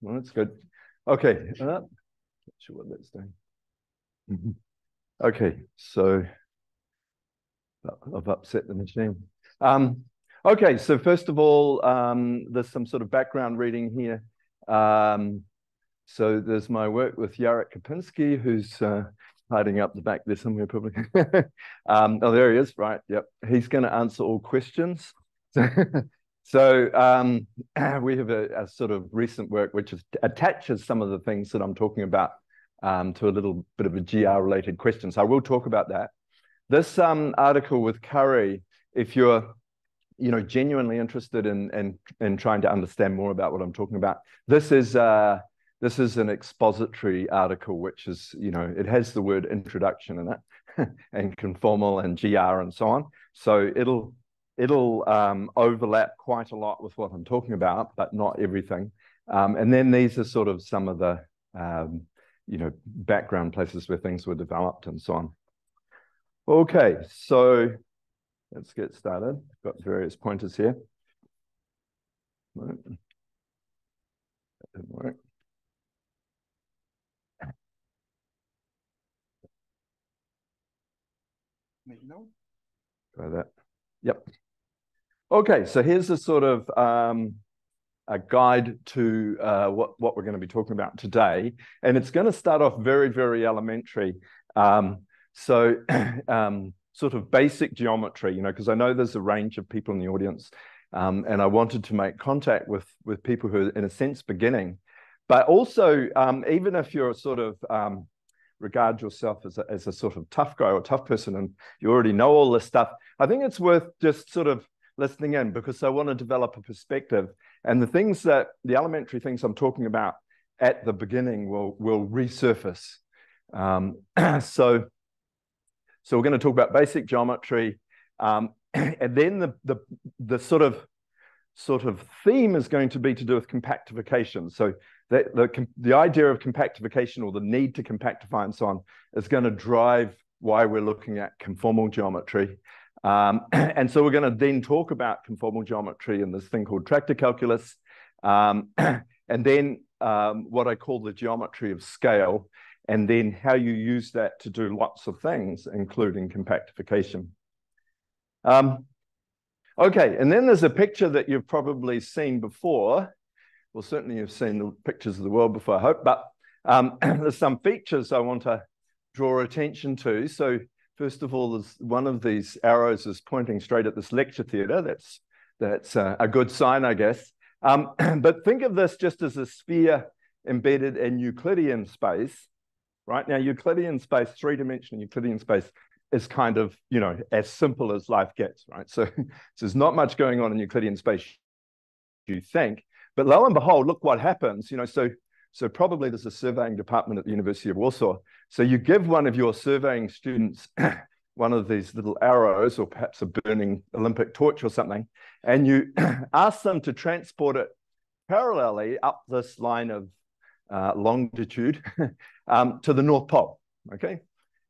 well, that's good. Okay, uh, not sure what that's doing. Mm -hmm. Okay, so I've upset the machine. Um, okay, so first of all, um, there's some sort of background reading here. Um, so there's my work with Jarek Kopiński, who's uh, hiding up the back there somewhere probably. um, oh, there he is, right, yep. He's gonna answer all questions. so um, we have a, a, sort of recent work which is, attaches some of the things that I'm talking about um, to a little bit of a GR related question. So I will talk about that. This um, article with Curry, if you're you know, genuinely interested in, in, in trying to understand more about what I'm talking about, this is, uh, this is an expository article, which is, you know, it has the word introduction in it and conformal and GR and so on. So it'll, it'll um, overlap quite a lot with what I'm talking about, but not everything. Um, and then these are sort of some of the, um, you know, background places where things were developed and so on. Okay, so let's get started. Got various pointers here. That didn't work. No. Try that. Yep. Okay, so here's a sort of um, a guide to uh, what, what we're going to be talking about today. And it's going to start off very, very elementary. Um, so um, sort of basic geometry, you know, because I know there's a range of people in the audience. Um, and I wanted to make contact with, with people who are, in a sense, beginning. But also, um, even if you're sort of um, regard yourself as a, as a sort of tough guy or tough person and you already know all this stuff, I think it's worth just sort of listening in because I want to develop a perspective. And the things that the elementary things I'm talking about at the beginning will will resurface. Um, so, so we're going to talk about basic geometry, um, and then the the the sort of sort of theme is going to be to do with compactification. So the, the, the idea of compactification or the need to compactify and so on is going to drive why we're looking at conformal geometry. Um, and so we're going to then talk about conformal geometry and this thing called tractor calculus, um, and then um, what I call the geometry of scale, and then how you use that to do lots of things, including compactification. Um, okay, and then there's a picture that you've probably seen before. Well, certainly you've seen the pictures of the world before, I hope, but um, there's some features I want to draw attention to. So first of all, there's one of these arrows is pointing straight at this lecture theatre. That's, that's uh, a good sign, I guess. Um, but think of this just as a sphere embedded in Euclidean space, right? Now, Euclidean space, three-dimensional Euclidean space, is kind of, you know, as simple as life gets, right? So, so there's not much going on in Euclidean space, you think. But lo and behold, look what happens. You know, so so probably there's a surveying department at the University of Warsaw. So you give one of your surveying students one of these little arrows or perhaps a burning Olympic torch or something, and you ask them to transport it parallelly up this line of uh, longitude um, to the North Pole, okay?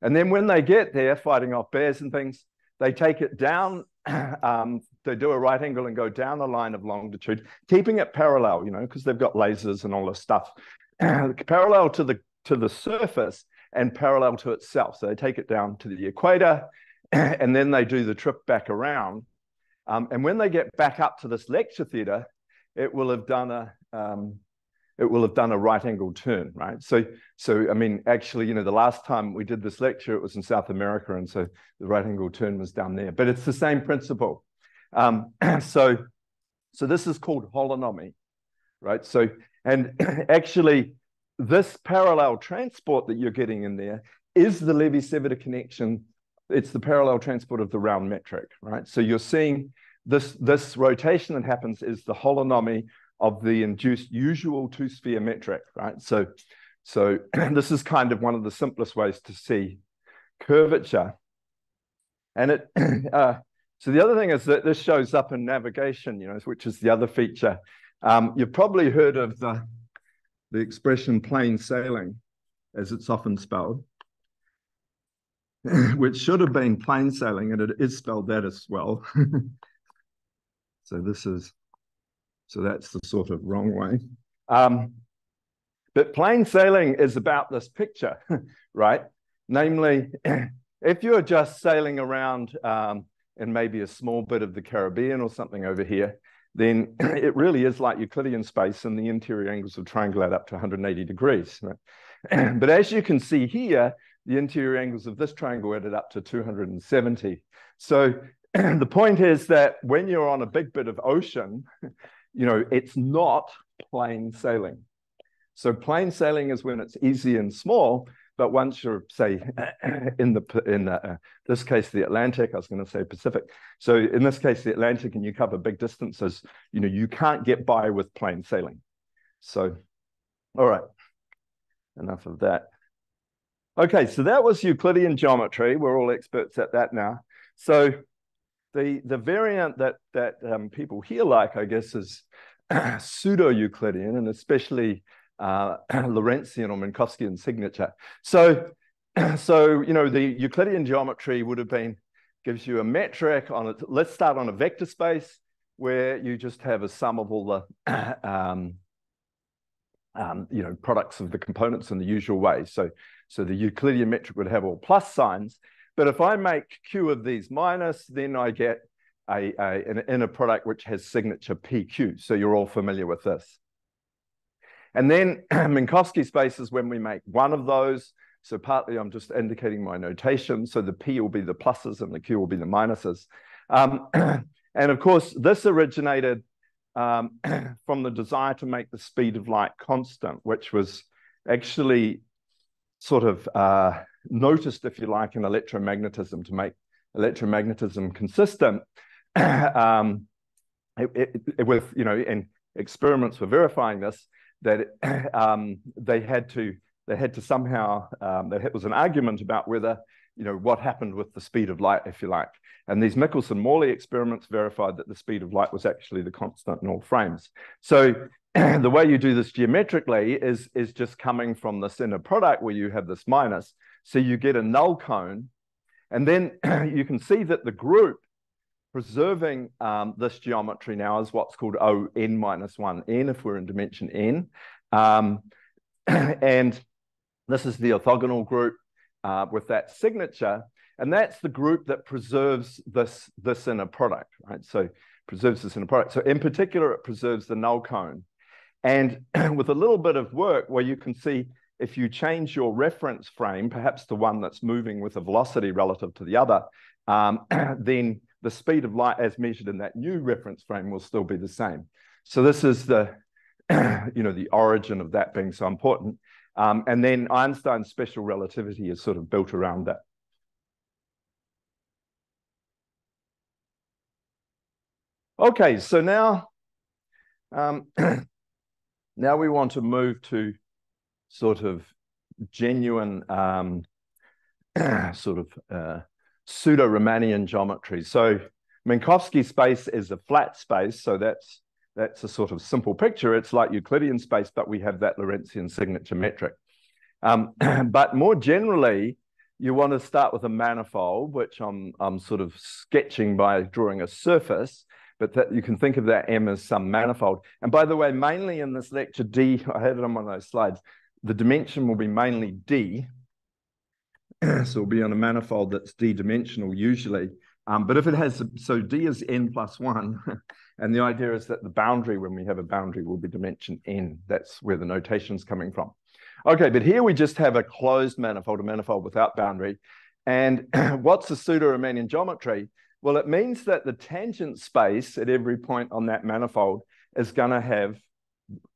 And then when they get there, fighting off bears and things, they take it down um, they do a right angle and go down the line of longitude, keeping it parallel, you know, because they've got lasers and all this stuff, parallel to the to the surface and parallel to itself. So they take it down to the equator, and then they do the trip back around. Um, and when they get back up to this lecture theatre, it will have done a um, it will have done a right angle turn, right? So, so I mean, actually, you know, the last time we did this lecture, it was in South America, and so the right angle turn was down there. But it's the same principle. Um, so, so this is called holonomy, right? So, and actually, this parallel transport that you're getting in there is the Levi-Civita connection. It's the parallel transport of the round metric, right? So you're seeing this, this rotation that happens is the holonomy of the induced usual two-sphere metric, right? So, so this is kind of one of the simplest ways to see curvature. And it, uh, so the other thing is that this shows up in navigation, you know, which is the other feature. Um, you've probably heard of the, the expression plain sailing, as it's often spelled, which should have been plane sailing, and it is spelled that as well. so this is, So that's the sort of wrong way. Um, but plain sailing is about this picture, right? Namely, if you're just sailing around um, in maybe a small bit of the Caribbean or something over here, then it really is like Euclidean space and the interior angles of triangle add up to 180 degrees. But as you can see here, the interior angles of this triangle added up to 270. So the point is that when you're on a big bit of ocean, you know, it's not plain sailing. So plain sailing is when it's easy and small, but once you're, say, in the in uh, this case the Atlantic, I was going to say Pacific. So in this case the Atlantic, and you cover big distances, you know you can't get by with plain sailing. So, all right, enough of that. Okay, so that was Euclidean geometry. We're all experts at that now. So the the variant that that um, people here like, I guess, is pseudo Euclidean, and especially uh, Lorentzian or Minkowskian signature. So, so you know, the Euclidean geometry would have been gives you a metric on it. Let's start on a vector space where you just have a sum of all the um, um, you know products of the components in the usual way. So, so the Euclidean metric would have all plus signs. But if I make q of these minus, then I get a, a, an inner product which has signature PQ. So you're all familiar with this. And then Minkowski spaces when we make one of those. So partly I'm just indicating my notation. So the P will be the pluses and the Q will be the minuses. Um, and of course, this originated um, from the desire to make the speed of light constant, which was actually sort of uh, noticed, if you like, in electromagnetism to make electromagnetism consistent. um, it, it, it, with, you know, and experiments for verifying this, that um, they had to they had to somehow um, there was an argument about whether you know what happened with the speed of light, if you like. And these Michelson-Morley experiments verified that the speed of light was actually the constant in all frames. So the way you do this geometrically is is just coming from this inner product where you have this minus. So you get a null cone, and then you can see that the group preserving um, this geometry now is what's called O n minus one n if we're in dimension n. Um, and this is the orthogonal group uh, with that signature. And that's the group that preserves this, this inner product, right? So preserves this inner product. So in particular, it preserves the null cone. And with a little bit of work where you can see if you change your reference frame, perhaps the one that's moving with a velocity relative to the other, um, then the speed of light as measured in that new reference frame will still be the same. So this is the, you know, the origin of that being so important. Um, and then Einstein's special relativity is sort of built around that. Okay, so now, um, now we want to move to sort of genuine um, sort of uh, pseudo-Riemannian geometry. So Minkowski space is a flat space, so that's that's a sort of simple picture. It's like Euclidean space, but we have that Lorentzian signature metric. Um, but more generally, you want to start with a manifold, which I'm, I'm sort of sketching by drawing a surface, but that you can think of that M as some manifold. And by the way, mainly in this lecture D, I had it on one of those slides, the dimension will be mainly D, so it'll be on a manifold that's d-dimensional usually. Um, but if it has, so d is n plus one, and the idea is that the boundary, when we have a boundary, will be dimension n. That's where the notation's coming from. Okay, but here we just have a closed manifold, a manifold without boundary. And what's the pseudo-Riemannian geometry? Well, it means that the tangent space at every point on that manifold is going to have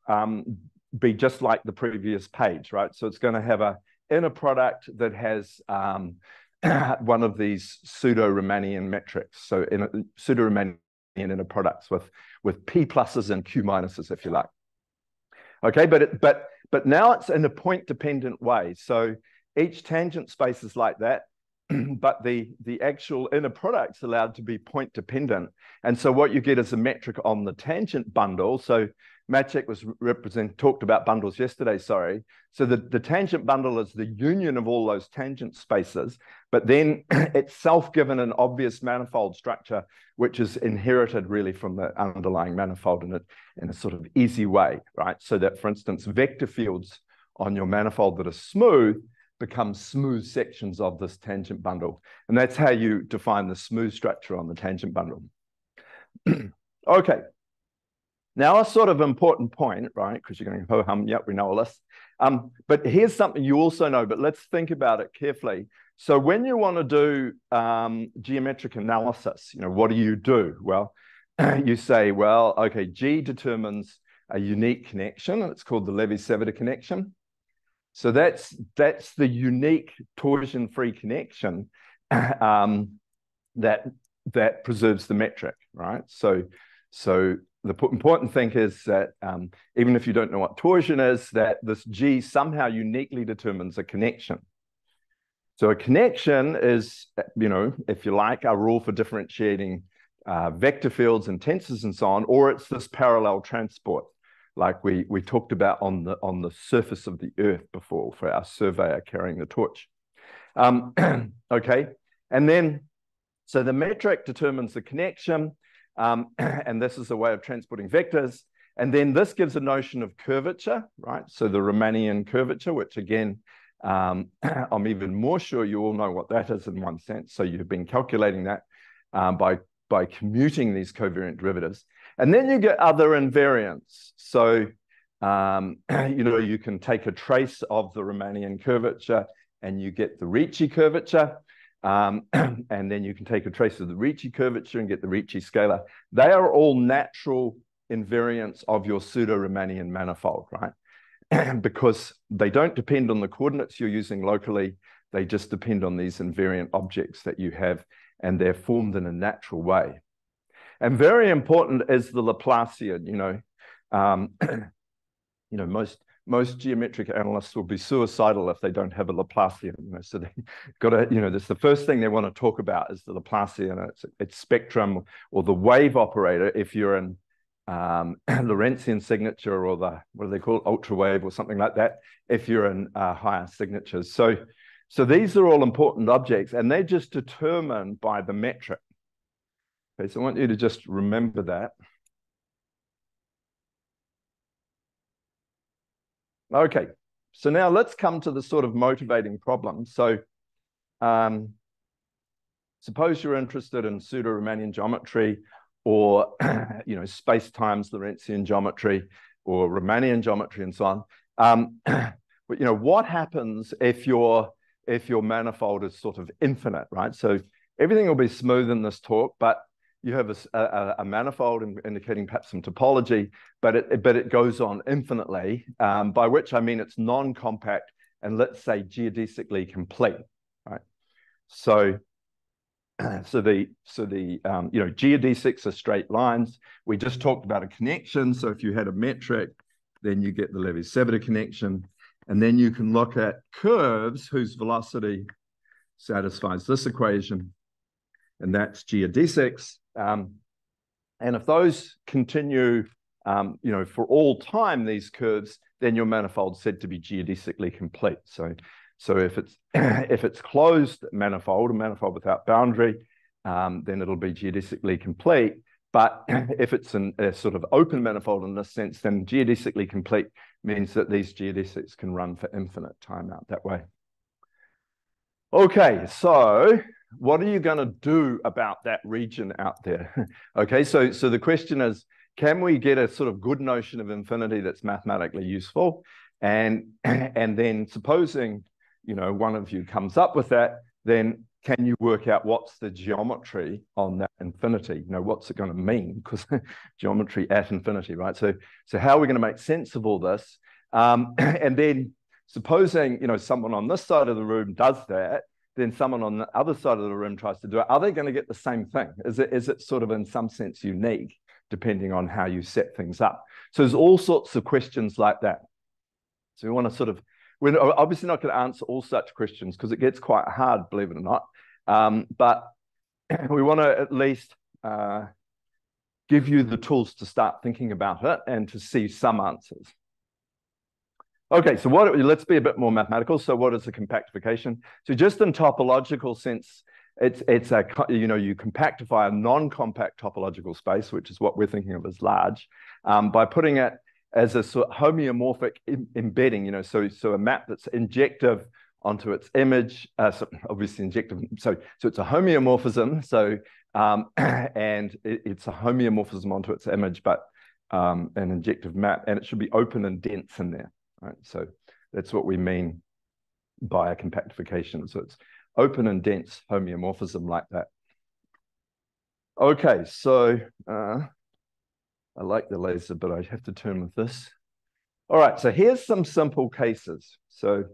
um, be just like the previous page, right? So it's going to have a inner product that has um, one of these pseudo-Riemannian metrics. So in a pseudo-Riemannian inner products with, with P pluses and Q minuses, if you like. Okay, but it, but but now it's in a point-dependent way. So each tangent space is like that, but the the actual inner product's allowed to be point dependent. And so what you get is a metric on the tangent bundle. So Maciek was represent talked about bundles yesterday, sorry. So the, the tangent bundle is the union of all those tangent spaces, but then it's self-given an obvious manifold structure, which is inherited really from the underlying manifold in in a sort of easy way, right? So that, for instance, vector fields on your manifold that are smooth become smooth sections of this tangent bundle. And that's how you define the smooth structure on the tangent bundle. okay, now, a sort of important point, right? Because you're going, oh, hum, yep, we know all this. Um, but here's something you also know, but let's think about it carefully. So when you want to do um, geometric analysis, you know, what do you do? Well, you say, well, okay, G determines a unique connection, and it's called the Levi-Civita connection. So that's that's the unique torsion-free connection um, that that preserves the metric, right? So so the important thing is that um, even if you don't know what torsion is, that this G somehow uniquely determines a connection. So a connection is, you know, if you like, a rule for differentiating uh, vector fields and tensors and so on, or it's this parallel transport, like we we talked about on the on the surface of the Earth before for our surveyor carrying the torch. Um, okay, and then so the metric determines the connection. Um, and this is a way of transporting vectors. And then this gives a notion of curvature, right? So the Riemannian curvature, which again, um, I'm even more sure you all know what that is in one sense. So you've been calculating that um, by, by commuting these covariant derivatives. And then you get other invariants. So, um, you know, you can take a trace of the Riemannian curvature and you get the Ricci curvature. Um, and then you can take a trace of the Ricci curvature and get the Ricci scalar. They are all natural invariants of your pseudo-Riemannian manifold, right? because they don't depend on the coordinates you're using locally. They just depend on these invariant objects that you have, and they're formed in a natural way. And very important is the Laplacian, you know. Um, you know, most most geometric analysts will be suicidal if they don't have a Laplacian. So they got to, you know, that's the first thing they want to talk about is the Laplacian, its, its spectrum or the wave operator if you're in um, Lorentzian signature or the, what do they call it, ultra wave or something like that, if you're in uh, higher signatures. So, so these are all important objects and they're just determined by the metric. Okay, so I want you to just remember that. Okay, so now let's come to the sort of motivating problem. So um, suppose you're interested in pseudo-Riemannian geometry or, you know, space times Lorentzian geometry or Riemannian geometry and so on. Um, but, you know, what happens if your, if your manifold is sort of infinite, right? So everything will be smooth in this talk, but you have a, a, a manifold indicating perhaps some topology, but it, but it goes on infinitely, um, by which I mean it's non-compact and let's say geodesically complete, right? So, so the so the um, you know geodesics are straight lines. We just talked about a connection. So if you had a metric, then you get the Levi-Civita connection, and then you can look at curves whose velocity satisfies this equation, and that's geodesics. Um, and if those continue, um, you know, for all time, these curves, then your manifold's said to be geodesically complete. So, so if it's if it's closed manifold, a manifold without boundary, um, then it'll be geodesically complete. But if it's an, a sort of open manifold in this sense, then geodesically complete means that these geodesics can run for infinite time out that way. Okay, so what are you going to do about that region out there? okay, so, so the question is, can we get a sort of good notion of infinity that's mathematically useful? And, and then supposing, you know, one of you comes up with that, then can you work out what's the geometry on that infinity? You know, what's it going to mean? Because geometry at infinity, right? So, so how are we going to make sense of all this? Um, and then supposing, you know, someone on this side of the room does that, then someone on the other side of the room tries to do it, are they going to get the same thing? Is it, is it sort of in some sense unique, depending on how you set things up? So there's all sorts of questions like that. So we want to sort of, we're obviously not going to answer all such questions because it gets quite hard, believe it or not. Um, but we want to at least uh, give you the tools to start thinking about it and to see some answers. Okay, so what, let's be a bit more mathematical. So what is a compactification? So just in topological sense, it's, it's a, you know, you compactify a non-compact topological space, which is what we're thinking of as large, um, by putting it as a sort of homeomorphic embedding, you know, so, so a map that's injective onto its image, uh, so obviously injective, so, so it's a homeomorphism, so, um, and it, it's a homeomorphism onto its image, but um, an injective map, and it should be open and dense in there. Right? So that's what we mean by a compactification. So it's open and dense homeomorphism like that. Okay, so uh, I like the laser, but I have to turn with this. All right, so here's some simple cases. So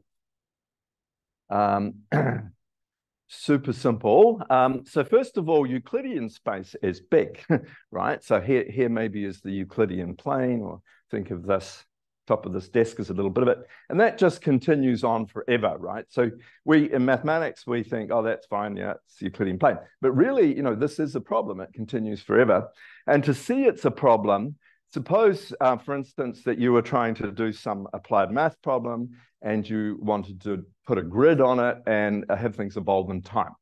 um, super simple. Um, so first of all, Euclidean space is big, right? So here, here maybe is the Euclidean plane, or think of this top of this desk is a little bit of it. And that just continues on forever, right? So we, in mathematics, we think, oh, that's fine, yeah, it's Euclidean plane. But really, you know, this is a problem. It continues forever. And to see it's a problem, suppose, uh, for instance, that you were trying to do some applied math problem and you wanted to put a grid on it and have things evolve in time.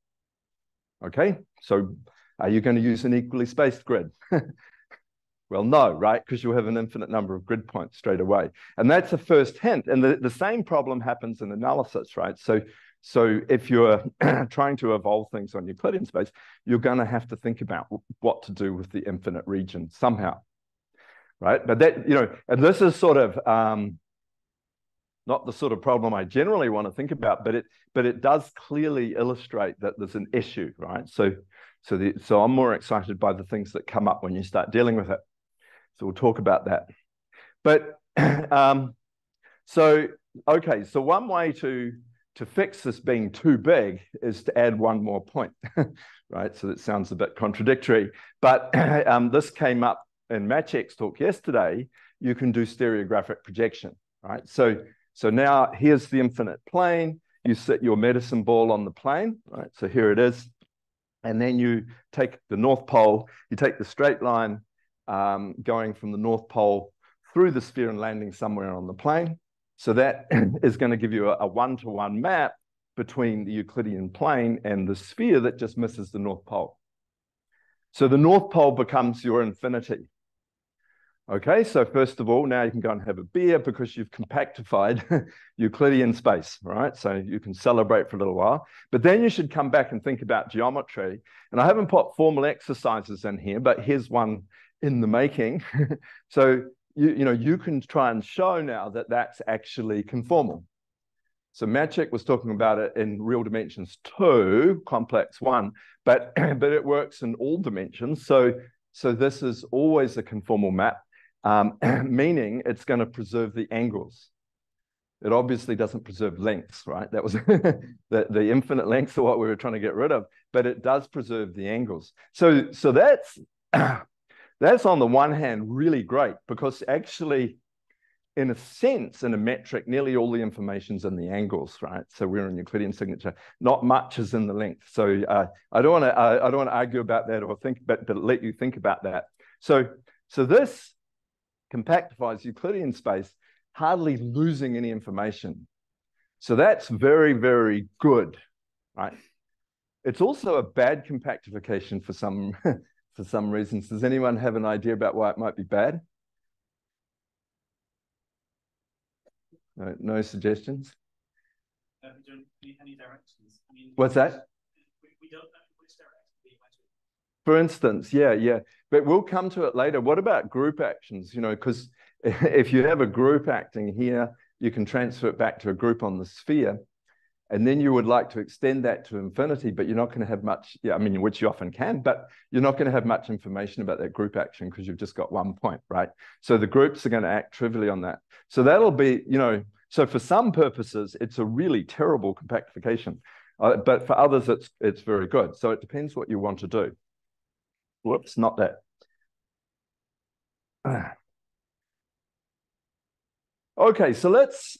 Okay, so are you going to use an equally spaced grid? Well, no, right? Because you have an infinite number of grid points straight away. And that's the first hint. And the, the same problem happens in analysis, right? So, so if you're trying to evolve things on Euclidean space, you're going to have to think about what to do with the infinite region somehow, right? But that, you know, and this is sort of um, not the sort of problem I generally want to think about, but it, but it does clearly illustrate that there's an issue, right? So, so, the, so I'm more excited by the things that come up when you start dealing with it. So we'll talk about that. But um, so, okay, so one way to, to fix this being too big is to add one more point, right? So that sounds a bit contradictory, but um, this came up in Maciek's talk yesterday. You can do stereographic projection, right? So, so now here's the infinite plane. You set your medicine ball on the plane, right? So here it is. And then you take the North Pole, you take the straight line um, going from the North Pole through the sphere and landing somewhere on the plane. So that is going to give you a one-to-one -one map between the Euclidean plane and the sphere that just misses the North Pole. So the North Pole becomes your infinity. Okay, so first of all, now you can go and have a beer because you've compactified Euclidean space, right? So you can celebrate for a little while. But then you should come back and think about geometry. And I haven't put formal exercises in here, but here's one in the making. so you, you know, you can try and show now that that's actually conformal. So Maciek was talking about it in real dimensions two, complex one, but, but it works in all dimensions. So, so this is always a conformal map, um, meaning it's going to preserve the angles. It obviously doesn't preserve lengths, right? That was the, the infinite lengths are what we were trying to get rid of, but it does preserve the angles. So, so that's that's on the one hand really great because actually, in a sense, in a metric, nearly all the information's in the angles, right? So we're in Euclidean signature. Not much is in the length. So uh, I don't want to uh, I don't want to argue about that or think, but but let you think about that. So so this compactifies Euclidean space, hardly losing any information. So that's very very good, right? It's also a bad compactification for some for some reasons. Does anyone have an idea about why it might be bad? No, no suggestions? Uh, I mean, What's that? We, we don't know which direction For instance, yeah, yeah. But we'll come to it later. What about group actions? You know, because if you have a group acting here, you can transfer it back to a group on the sphere. And then you would like to extend that to infinity, but you're not going to have much, yeah, I mean, which you often can, but you're not going to have much information about that group action because you've just got one point, right? So the groups are going to act trivially on that. So that'll be, you know, so for some purposes, it's a really terrible compactification, uh, but for others, it's it's very good. So it depends what you want to do. Whoops, not that. Okay, so let's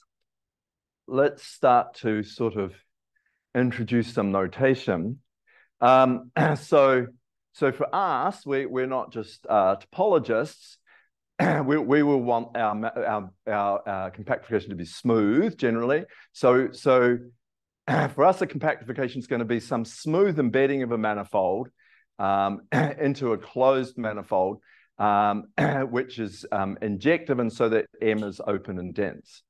let's start to sort of introduce some notation. Um, so, so for us, we, we're not just uh, topologists. we, we will want our, our, our, our compactification to be smooth generally. So, so for us, a compactification is going to be some smooth embedding of a manifold um, into a closed manifold, um, which is um, injective, and so that M is open and dense.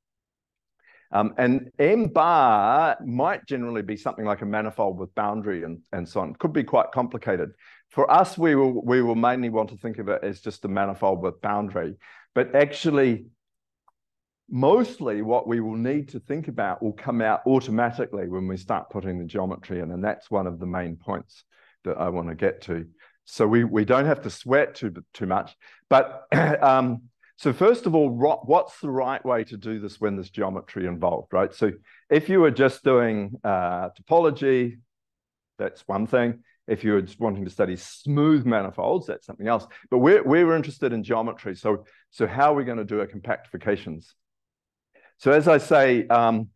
Um, and M bar might generally be something like a manifold with boundary and, and so on. Could be quite complicated. For us, we will, we will mainly want to think of it as just a manifold with boundary. But actually, mostly what we will need to think about will come out automatically when we start putting the geometry in. And that's one of the main points that I want to get to. So we, we don't have to sweat too, too much. But um, so first of all, what's the right way to do this when there's geometry involved, right? So if you were just doing uh, topology, that's one thing. If you were wanting to study smooth manifolds, that's something else. But we're, we're interested in geometry. So, so how are we going to do our compactifications? So as I say, um,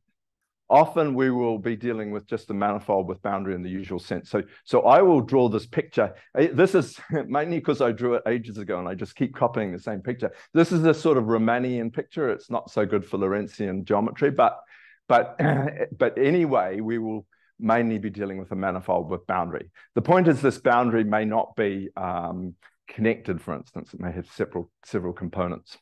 often we will be dealing with just a manifold with boundary in the usual sense. So, so I will draw this picture. This is mainly because I drew it ages ago and I just keep copying the same picture. This is a sort of Riemannian picture. It's not so good for Lorentzian geometry, but, but, but anyway, we will mainly be dealing with a manifold with boundary. The point is this boundary may not be um, connected, for instance. It may have several, several components.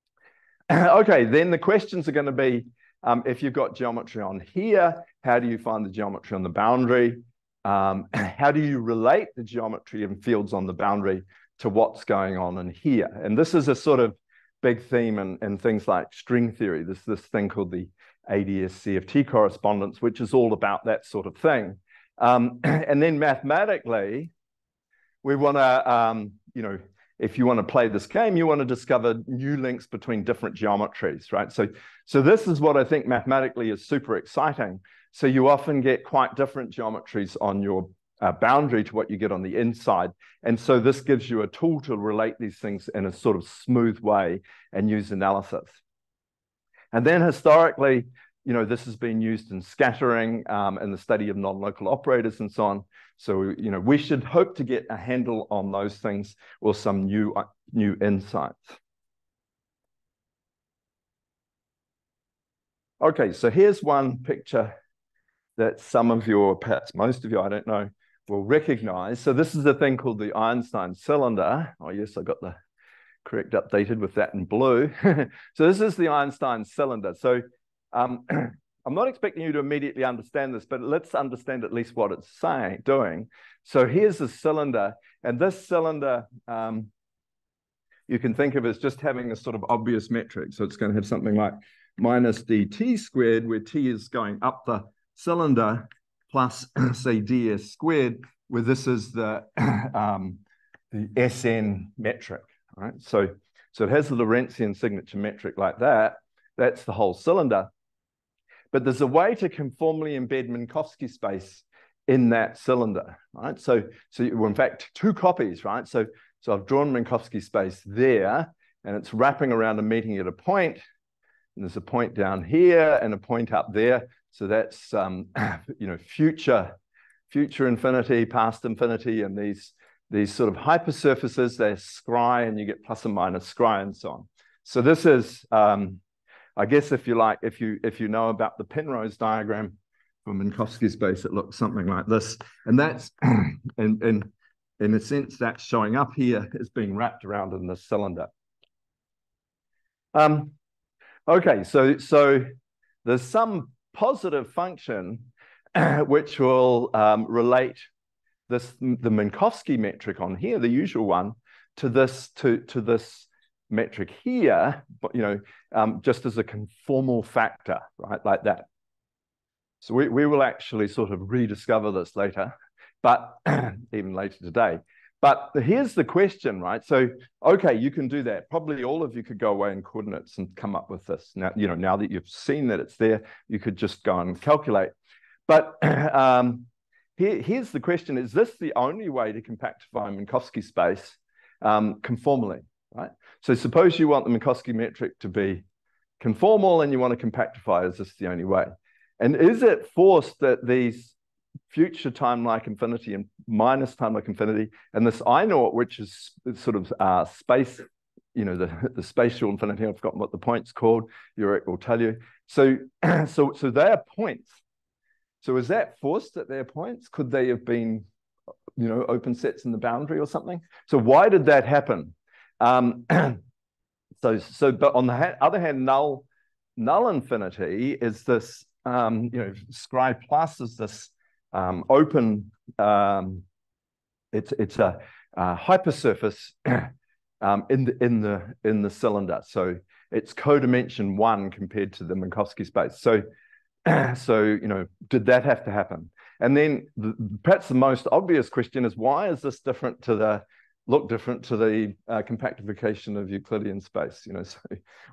okay, then the questions are going to be, um, if you've got geometry on here, how do you find the geometry on the boundary? Um, how do you relate the geometry and fields on the boundary to what's going on in here? And this is a sort of big theme in, in things like string theory. There's this thing called the ADS CFT correspondence, which is all about that sort of thing. Um, and then mathematically, we want to, um, you know, if you want to play this game, you want to discover new links between different geometries, right? So, so this is what I think mathematically is super exciting. So you often get quite different geometries on your uh, boundary to what you get on the inside. And so this gives you a tool to relate these things in a sort of smooth way and use analysis. And then historically, you know, this has been used in scattering um, and the study of non-local operators and so on. So, you know, we should hope to get a handle on those things or some new, uh, new insights. Okay, so here's one picture that some of you, or perhaps most of you, I don't know, will recognize. So this is a thing called the Einstein cylinder. Oh yes, I got the correct updated with that in blue. so this is the Einstein cylinder. So um, I'm not expecting you to immediately understand this, but let's understand at least what it's saying, doing. So here's the cylinder, and this cylinder um, you can think of as just having a sort of obvious metric. So it's going to have something like minus dt squared, where t is going up the cylinder, plus say ds squared, where this is the um, the SN metric. Right? So, so it has the Lorentzian signature metric like that. That's the whole cylinder. But there's a way to conformally embed Minkowski space in that cylinder, right? So, so in fact, two copies, right? So, so I've drawn Minkowski space there, and it's wrapping around and meeting at a point. And there's a point down here and a point up there. So that's um, you know future, future infinity, past infinity, and these these sort of hypersurfaces. They're scry, and you get plus and minus scry, and so on. So this is um, I guess if you like, if you if you know about the Penrose diagram from Minkowski space, it looks something like this. And that's in, in, in a sense that's showing up here is being wrapped around in this cylinder. Um, okay, so so there's some positive function which will um, relate this the Minkowski metric on here, the usual one, to this to to this metric here, but you know, um, just as a conformal factor, right, like that. So we, we will actually sort of rediscover this later, but even later today. But here's the question, right? So, okay, you can do that. Probably all of you could go away in coordinates and come up with this. Now, you know, now that you've seen that it's there, you could just go and calculate. But um, here, here's the question: Is this the only way to compactify Minkowski space um, conformally? right? So suppose you want the Minkowski metric to be conformal and you want to compactify, is this the only way? And is it forced that these future time like infinity and minus time like infinity, and this I naught, which is sort of uh, space, you know, the, the spatial infinity. I've forgotten what the point's called. Yurek will tell you. So, so, so they are points. So is that forced at their points? Could they have been, you know, open sets in the boundary or something? So why did that happen? Um, so, so, but on the other hand, null, null infinity is this, um, you know, Scri plus is this um, open, um, it's, it's a, a hypersurface um, in, the, in, the, in the cylinder. So it's codimension one compared to the Minkowski space. So, so you know, did that have to happen? And then the, perhaps the most obvious question is why is this different to the look different to the uh, compactification of Euclidean space? You know, so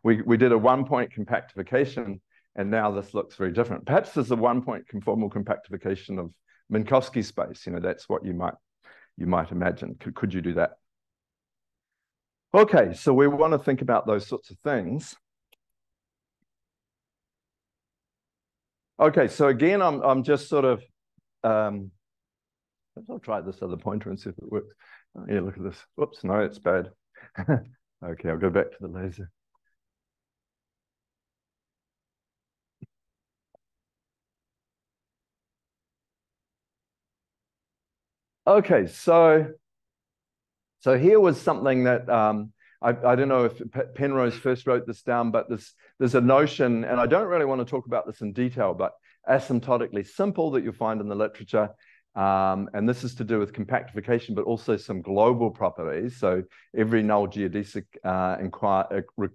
we we did a one point compactification, and now this looks very different. Perhaps there's a one point conformal compactification of Minkowski space. You know, that's what you might you might imagine. Could could you do that? Okay, so we want to think about those sorts of things. Okay, so again, I'm I'm just sort of um, I'll try this other pointer and see if it works. Yeah, look at this. Oops, no, it's bad. okay, I'll go back to the laser. Okay, so so here was something that um, I, I, don't know if Penrose first wrote this down, but there's there's a notion, and I don't really want to talk about this in detail, but asymptotically simple that you'll find in the literature. Um, and this is to do with compactification, but also some global properties. So every null geodesic uh, inquire, uh,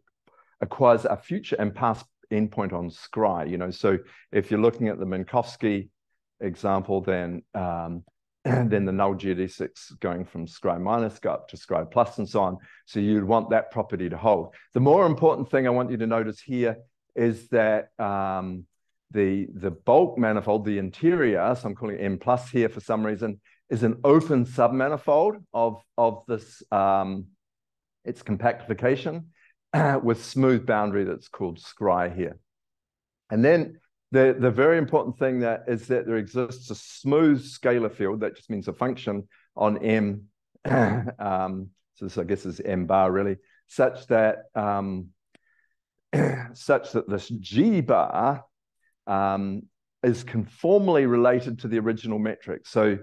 acquires a future and past endpoint on scri. You know, so if you're looking at the Minkowski example, then um, then the null geodesics going from scri minus go up to scri plus and so on. So you'd want that property to hold. The more important thing I want you to notice here is that um, the, the bulk manifold, the interior, so I'm calling it M plus here for some reason, is an open submanifold of, of this, um, its compactification with smooth boundary that's called scri here. And then the, the very important thing that is that there exists a smooth scalar field, that just means a function on M, um, so this I guess is M bar really, such that um, such that this G bar um, is conformally related to the original metric. So,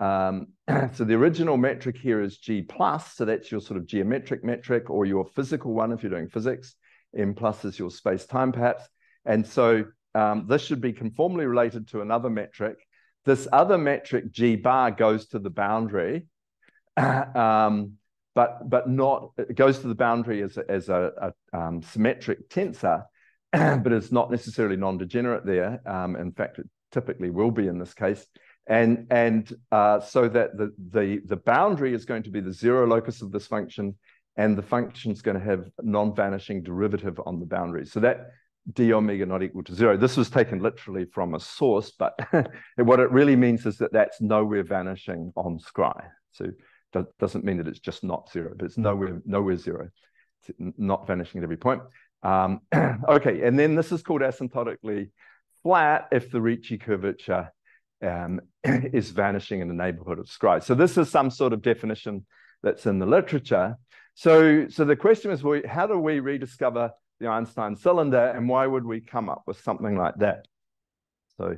um, so the original metric here is G plus, so that's your sort of geometric metric or your physical one if you're doing physics. M plus is your space-time perhaps. And so um, this should be conformally related to another metric. This other metric, G bar, goes to the boundary, um, but, but not, it goes to the boundary as a, as a, a um, symmetric tensor, but it's not necessarily non-degenerate there. Um, in fact, it typically will be in this case. And, and uh, so that the, the, the boundary is going to be the zero locus of this function, and the function is going to have non-vanishing derivative on the boundary. So that d omega not equal to zero. This was taken literally from a source, but what it really means is that that's nowhere vanishing on scri. So that doesn't mean that it's just not zero, but it's nowhere nowhere zero. It's not vanishing at every point. Um, okay, and then this is called asymptotically flat if the Ricci curvature um, is vanishing in the neighborhood of scri. So this is some sort of definition that's in the literature. So, so the question is, how do we rediscover the Einstein cylinder and why would we come up with something like that? So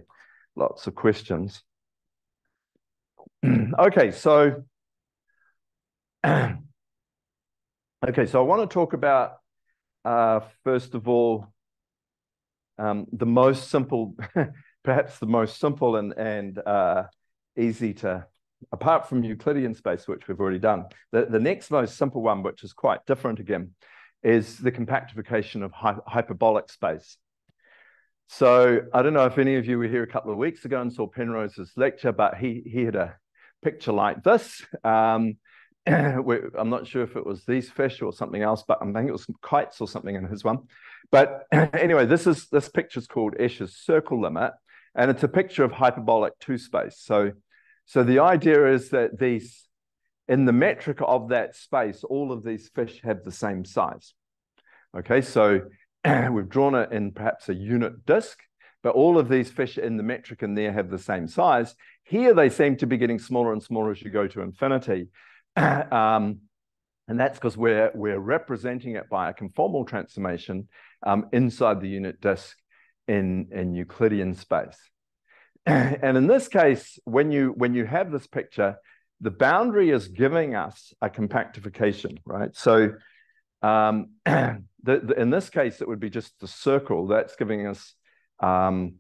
lots of questions. okay, so okay, so I want to talk about uh, first of all um, the most simple, perhaps the most simple and and uh, easy to, apart from Euclidean space, which we've already done. The the next most simple one, which is quite different again, is the compactification of hy hyperbolic space. So I don't know if any of you were here a couple of weeks ago and saw Penrose's lecture, but he, he had a picture like this. Um, I'm not sure if it was these fish or something else, but I think it was kites or something in his one. But anyway, this is this picture is called Escher's circle limit, and it's a picture of hyperbolic two space. So, so the idea is that these in the metric of that space, all of these fish have the same size. Okay, so we've drawn it in perhaps a unit disk. but all of these fish in the metric in there have the same size. Here they seem to be getting smaller and smaller as you go to infinity. um, and that's because we're, we're representing it by a conformal transformation um, inside the unit disk in, in Euclidean space. and in this case, when you, when you have this picture, the boundary is giving us a compactification, right? So um, the, the, in this case, it would be just the circle that's giving us um,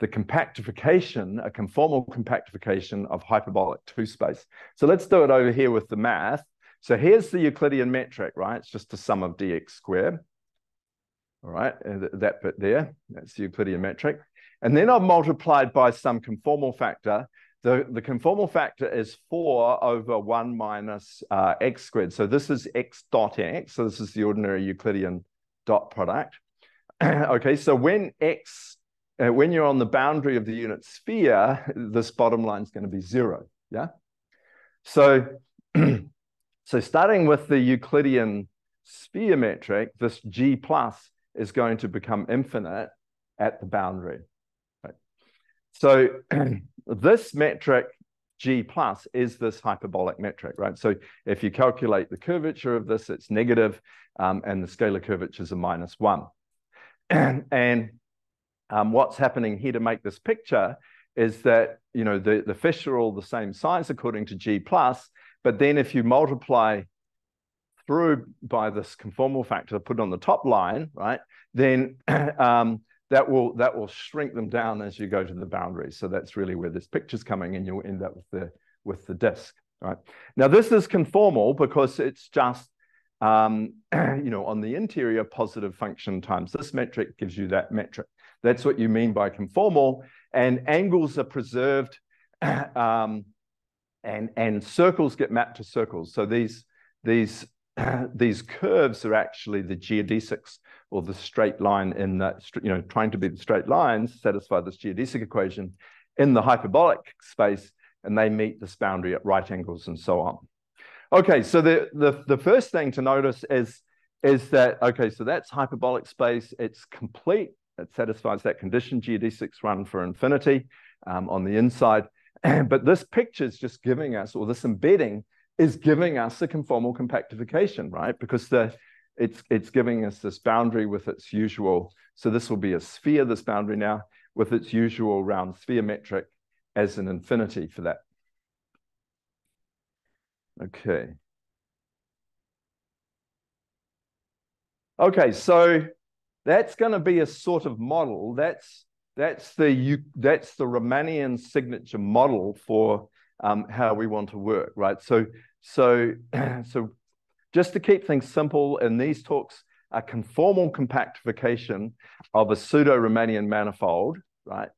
the compactification, a conformal compactification of hyperbolic two space. So let's do it over here with the math. So here's the Euclidean metric, right? It's just the sum of dx squared. All right, that bit there, that's the Euclidean metric. And then I've multiplied by some conformal factor. The, the conformal factor is 4 over 1 minus uh, x squared. So this is x dot x. So this is the ordinary Euclidean dot product. okay, so when x, uh, when you're on the boundary of the unit sphere, this bottom line is going to be 0. Yeah? So, so starting with the Euclidean sphere metric, this g plus is going to become infinite at the boundary. Right? So this metric G plus is this hyperbolic metric, right? So if you calculate the curvature of this, it's negative, um, and the scalar curvature is a minus one. and um, what's happening here to make this picture is that you know the, the fish are all the same size according to G plus, but then if you multiply through by this conformal factor put on the top line, right, then um, that will that will shrink them down as you go to the boundaries. So that's really where this picture's coming, and you'll end up with the with the disk. Right now, this is conformal because it's just um, you know on the interior positive function times this metric gives you that metric. That's what you mean by conformal, and angles are preserved, um, and and circles get mapped to circles. So these these these curves are actually the geodesics or the straight line in that, you know, trying to be the straight lines, satisfy this geodesic equation in the hyperbolic space, and they meet this boundary at right angles and so on. Okay, so the, the, the first thing to notice is, is that, okay, so that's hyperbolic space, it's complete, it satisfies that condition, geodesics run for infinity um, on the inside, but this picture is just giving us, or this embedding is giving us the conformal compactification, right? Because the it's it's giving us this boundary with its usual. So this will be a sphere, this boundary now, with its usual round sphere metric as an infinity for that. Okay. Okay, so that's going to be a sort of model. That's that's the that's the Riemannian signature model for um, how we want to work, right? So, so, so just to keep things simple in these talks, a conformal compactification of a pseudo-Riemannian manifold, right?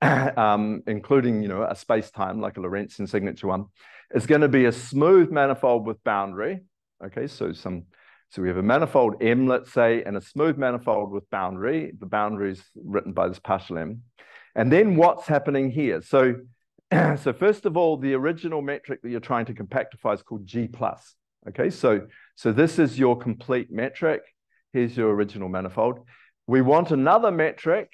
um, including, you know, a space-time like a Lorentzian signature one, is going to be a smooth manifold with boundary. Okay, so some, so we have a manifold M, let's say, and a smooth manifold with boundary. The boundary is written by this partial M. And then what's happening here? So so first of all, the original metric that you're trying to compactify is called G plus. Okay, so, so this is your complete metric. Here's your original manifold. We want another metric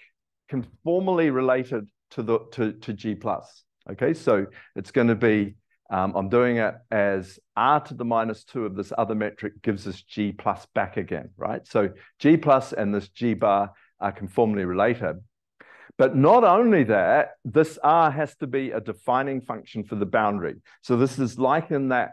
conformally related to the to, to G plus. Okay, so it's going to be, um, I'm doing it as R to the minus two of this other metric gives us G plus back again, right? So G plus and this G bar are conformally related. But not only that, this R has to be a defining function for the boundary. So this is like in that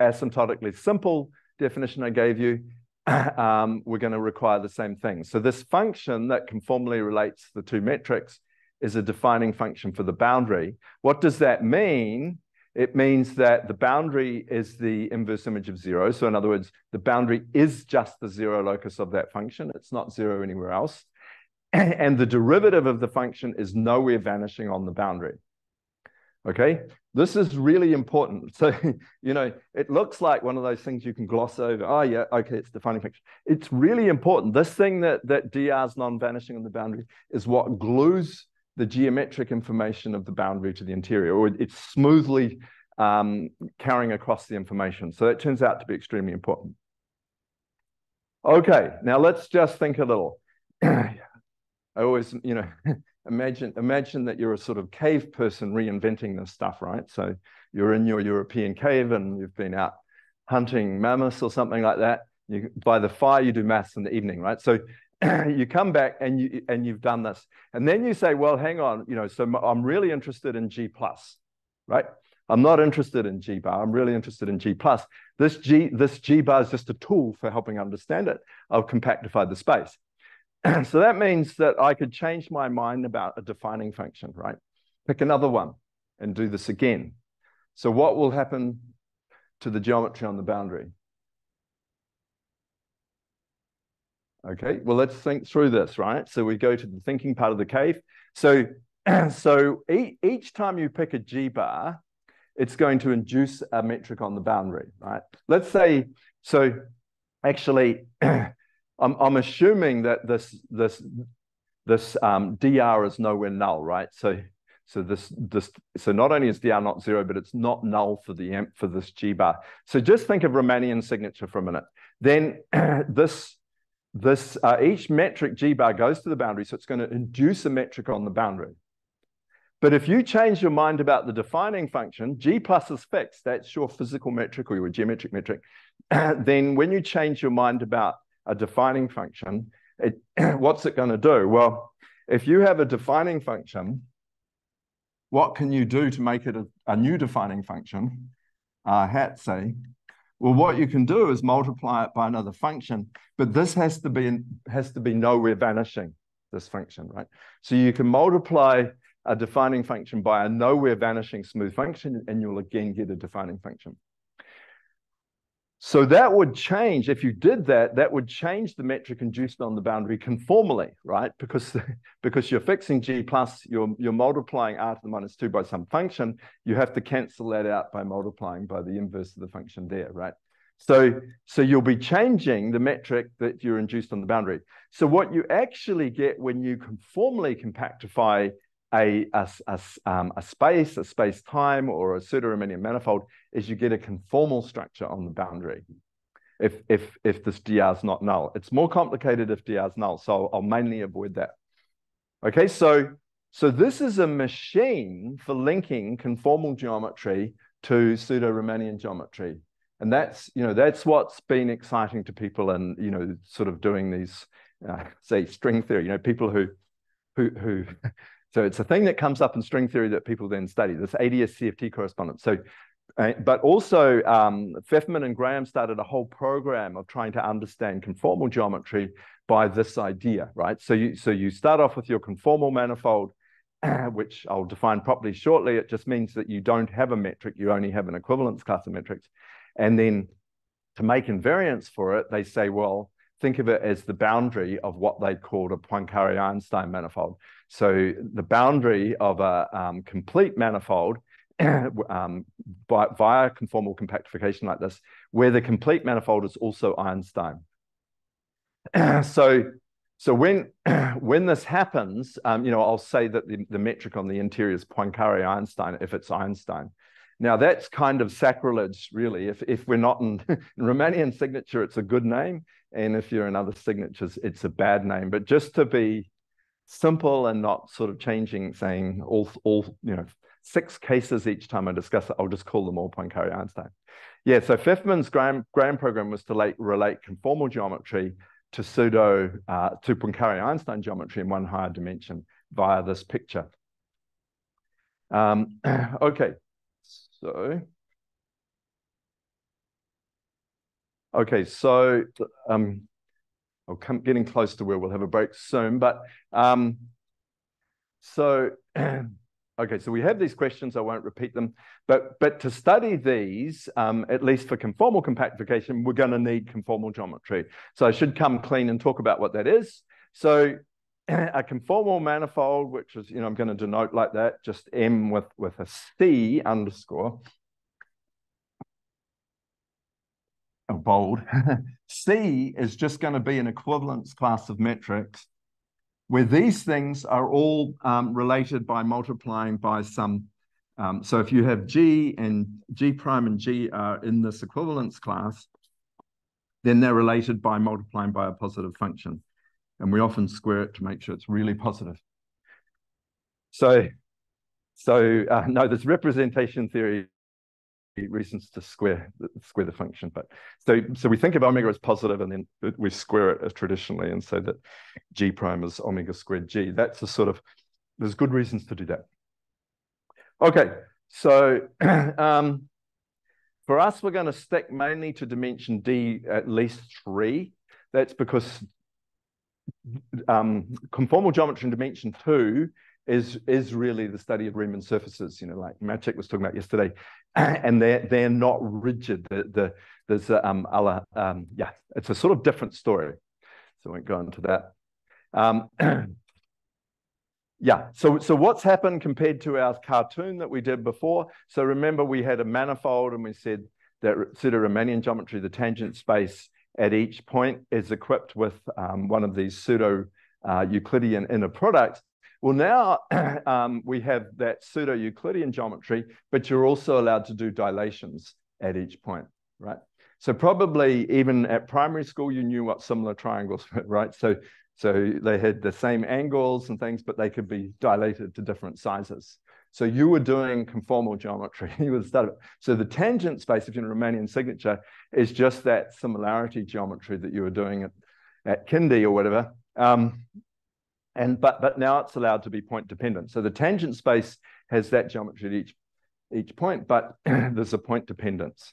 asymptotically simple definition I gave you, um, we're going to require the same thing. So this function that conformally relates the two metrics is a defining function for the boundary. What does that mean? It means that the boundary is the inverse image of zero. So in other words, the boundary is just the zero locus of that function. It's not zero anywhere else. and the derivative of the function is nowhere vanishing on the boundary. Okay, this is really important. So, you know, it looks like one of those things you can gloss over. Oh, yeah, okay, it's defining function. It's really important. This thing that, that dr is non-vanishing on the boundary is what glues the geometric information of the boundary to the interior, or it's smoothly um, carrying across the information. So that turns out to be extremely important. Okay, now let's just think a little. I always, you know, imagine imagine that you're a sort of cave person reinventing this stuff, right? So you're in your European cave and you've been out hunting mammoths or something like that. You, by the fire, you do maths in the evening, right? So you come back and you and you've done this, and then you say, "Well, hang on, you know, so I'm really interested in G plus, right? I'm not interested in G bar. I'm really interested in G plus. This G this G bar is just a tool for helping understand it. I'll compactify the space. so that means that I could change my mind about a defining function, right? Pick another one and do this again. So what will happen to the geometry on the boundary? Okay, well, let's think through this, right? So we go to the thinking part of the cave. So, so e each time you pick a G bar, it's going to induce a metric on the boundary, right? Let's say, so actually, I'm, I'm assuming that this, this, this um, dr is nowhere null, right? So, so this, this, so not only is dr not zero, but it's not null for the amp for this g bar. So just think of Riemannian signature for a minute. Then this this uh, each metric g bar goes to the boundary, so it's going to induce a metric on the boundary. But if you change your mind about the defining function, g plus is fixed, that's your physical metric or your geometric metric, then when you change your mind about a defining function, it, what's it going to do? Well, if you have a defining function, what can you do to make it a, a new defining function, uh, hat say, well, what you can do is multiply it by another function, but this has to be has to be nowhere vanishing, this function, right? So you can multiply a defining function by a nowhere vanishing smooth function, and you'll again get a defining function. So that would change, if you did that, that would change the metric induced on the boundary conformally, right? Because, because you're fixing G plus, you're, you're multiplying R to the minus two by some function, you have to cancel that out by multiplying by the inverse of the function there, right? So, so you'll be changing the metric that you're induced on the boundary. So what you actually get when you conformally compactify a, a, a, um, a space, a space-time, or a pseudo-Riemannian manifold is you get a conformal structure on the boundary if, if, if this dr is not null. It's more complicated if dr is null, so I'll mainly avoid that. Okay, so, so this is a machine for linking conformal geometry to pseudo-Riemannian geometry. And that's, you know, that's what's been exciting to people and, you know, sort of doing these, uh, say, string theory, you know, people who, who, who so it's a thing that comes up in string theory that people then study, this ADS CFT correspondence. So, uh, but also um, Fefferman and Graham started a whole program of trying to understand conformal geometry by this idea, right? So you, so you start off with your conformal manifold, which I'll define properly shortly. It just means that you don't have a metric, you only have an equivalence class of metrics. And then to make invariants for it, they say, well, think of it as the boundary of what they called a Poincare-Einstein manifold. So the boundary of a um, complete manifold um, by, via conformal compactification like this, where the complete manifold is also Einstein. so, so when when this happens, um, you know, I'll say that the, the metric on the interior is Poincare-Einstein if it's Einstein. Now that's kind of sacrilege, really. If if we're not in, in Riemannian signature, it's a good name, and if you're in other signatures, it's a bad name. But just to be simple and not sort of changing, saying all, all you know, six cases each time I discuss it, I'll just call them all Poincare-Einstein. Yeah, so Fefferman's Graham, Graham program was to late, relate conformal geometry to pseudo, uh, to Poincare-Einstein geometry in one higher dimension via this picture. Um, okay, so, okay, so um, or come, getting close to where we'll have a break soon. But um, so, okay, so we have these questions. I won't repeat them. But, but to study these, um, at least for conformal compactification, we're going to need conformal geometry. So I should come clean and talk about what that is. So a conformal manifold, which is, you know, I'm going to denote like that, just M with, with a C underscore, oh, bold. C is just going to be an equivalence class of metrics where these things are all um, related by multiplying by some. Um, so if you have G and G prime and G are in this equivalence class, then they're related by multiplying by a positive function. And we often square it to make sure it's really positive. So, so uh, no, this representation theory reasons to square square the function. But so so we think of omega as positive, and then we square it as traditionally, and so that g prime is omega squared g. That's a sort of there's good reasons to do that. Okay, so um, for us, we're going to stick mainly to dimension d at least three. That's because um, conformal geometry in dimension two is is really the study of Riemann surfaces. You know, like Maciek was talking about yesterday, and they're they're not rigid. The, the there's a, um, other, um yeah, it's a sort of different story. So I won't go into that. Um, yeah, so so what's happened compared to our cartoon that we did before? So remember we had a manifold and we said that pseudo-Riemannian geometry, the tangent space at each point is equipped with um, one of these pseudo uh, Euclidean inner products. Well, now um, we have that pseudo Euclidean geometry, but you're also allowed to do dilations at each point, right? So probably even at primary school, you knew what similar triangles were, right? So, so they had the same angles and things, but they could be dilated to different sizes. So you were doing conformal geometry. you would start. So the tangent space, if you're in Riemannian signature, is just that similarity geometry that you were doing at, at Kindy or whatever. Um, and but but now it's allowed to be point dependent. So the tangent space has that geometry at each each point, but there's a point dependence.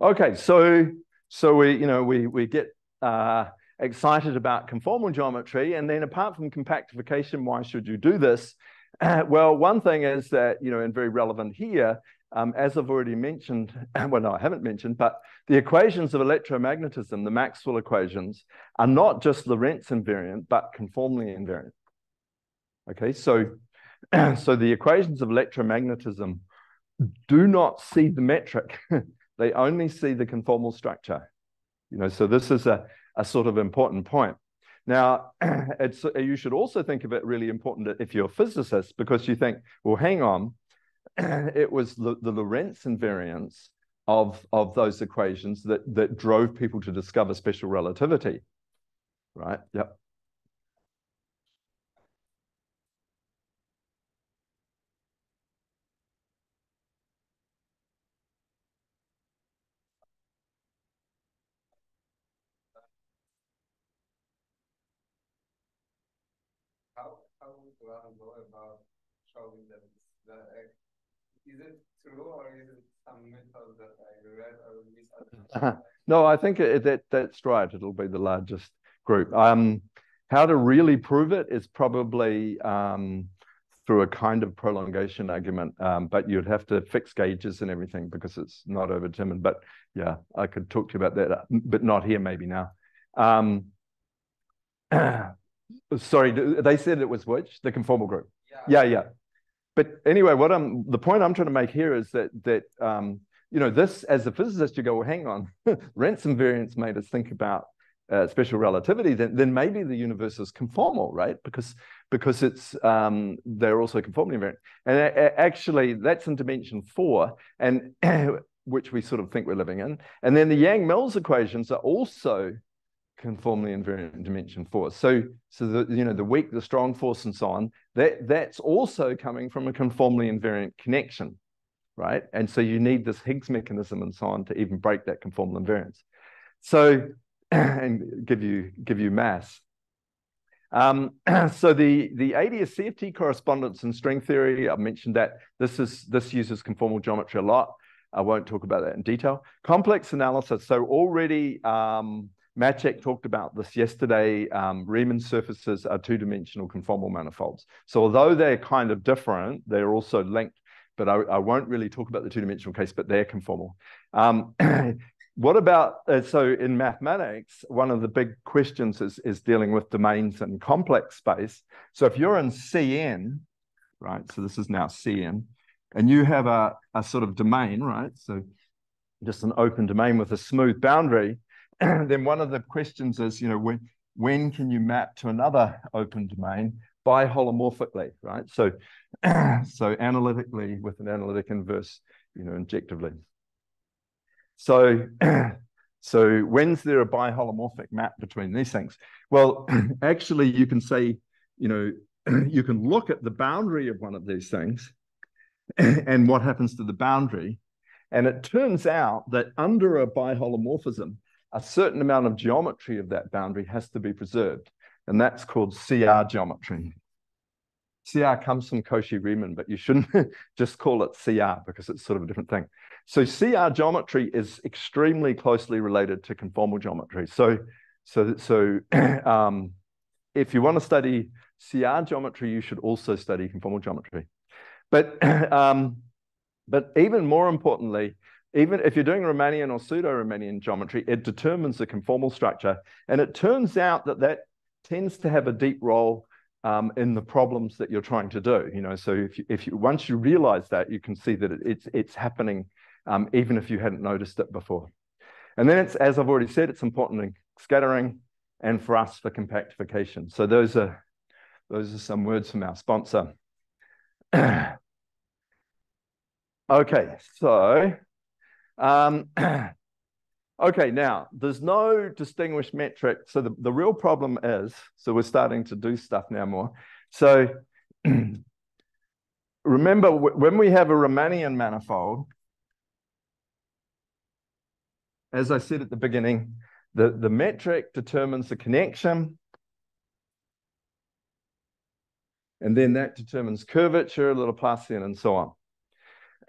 Okay, so so we you know we we get uh, excited about conformal geometry. And then apart from compactification, why should you do this? Uh, well, one thing is that, you know, and very relevant here, um, as I've already mentioned, well, no, I haven't mentioned, but the equations of electromagnetism, the Maxwell equations, are not just Lorentz invariant, but conformally invariant. Okay, so, so the equations of electromagnetism do not see the metric. they only see the conformal structure. You know, so this is a, a sort of important point. Now, you should also think of it really important if you're a physicist, because you think, well, hang on, it was the, the Lorentz invariance of, of those equations that, that drove people to discover special relativity, right? Yep. Go about showing that it true or is it some method that I read or misunderstood? no, I think it, that that's right. It'll be the largest group. Um, how to really prove it is probably um, through a kind of prolongation argument, um, but you'd have to fix gauges and everything because it's not overdetermined. But yeah, I could talk to you about that, uh, but not here maybe now. Um, sorry, they said it was which? The conformal group. Yeah, yeah. yeah but anyway, what I'm the point I'm trying to make here is that that um, you know this as a physicist, you go, well, hang on, Lorentz invariance made us think about uh, special relativity. Then then maybe the universe is conformal, right? Because because it's um, they're also conformally invariant, and actually that's in dimension four, and which we sort of think we're living in. And then the Yang-Mills equations are also conformally invariant dimension force. So, so the you know the weak, the strong force, and so on. That that's also coming from a conformally invariant connection, right? And so you need this Higgs mechanism and so on to even break that conformal invariance. So, and give you give you mass. Um, so the the ADS-CFT correspondence in string theory, I've mentioned that this is this uses conformal geometry a lot. I won't talk about that in detail. Complex analysis. So already um, Maciek talked about this yesterday. Um, Riemann surfaces are two-dimensional conformal manifolds. So although they're kind of different, they're also linked. But I, I won't really talk about the two-dimensional case, but they're conformal. Um, what about, uh, so in mathematics, one of the big questions is, is dealing with domains and complex space. So if you're in CN, right, so this is now CN, and you have a, a sort of domain, right? So just an open domain with a smooth boundary, then one of the questions is, you know, when when can you map to another open domain biholomorphically, right? So, so analytically with an analytic inverse, you know, injectively. So, So when's there a biholomorphic map between these things? Well, actually, you can say, you know, you can look at the boundary of one of these things and what happens to the boundary. And it turns out that under a biholomorphism, a certain amount of geometry of that boundary has to be preserved. And that's called CR geometry. CR comes from Cauchy Riemann, but you shouldn't just call it CR because it's sort of a different thing. So CR geometry is extremely closely related to conformal geometry. So, so, so um, if you want to study CR geometry, you should also study conformal geometry. But, um, but even more importantly, even if you're doing Riemannian or pseudo-Riemannian geometry, it determines the conformal structure. And it turns out that that tends to have a deep role um, in the problems that you're trying to do. You know, so if you, if you once you realize that, you can see that it, it's it's happening um, even if you hadn't noticed it before. And then it's as I've already said, it's important in scattering and for us for compactification. So those are those are some words from our sponsor. okay, so um, okay, now there's no distinguished metric. So the, the real problem is, so we're starting to do stuff now more. So remember when we have a Riemannian manifold, as I said at the beginning, the, the metric determines the connection and then that determines curvature, Laplacian, and so on.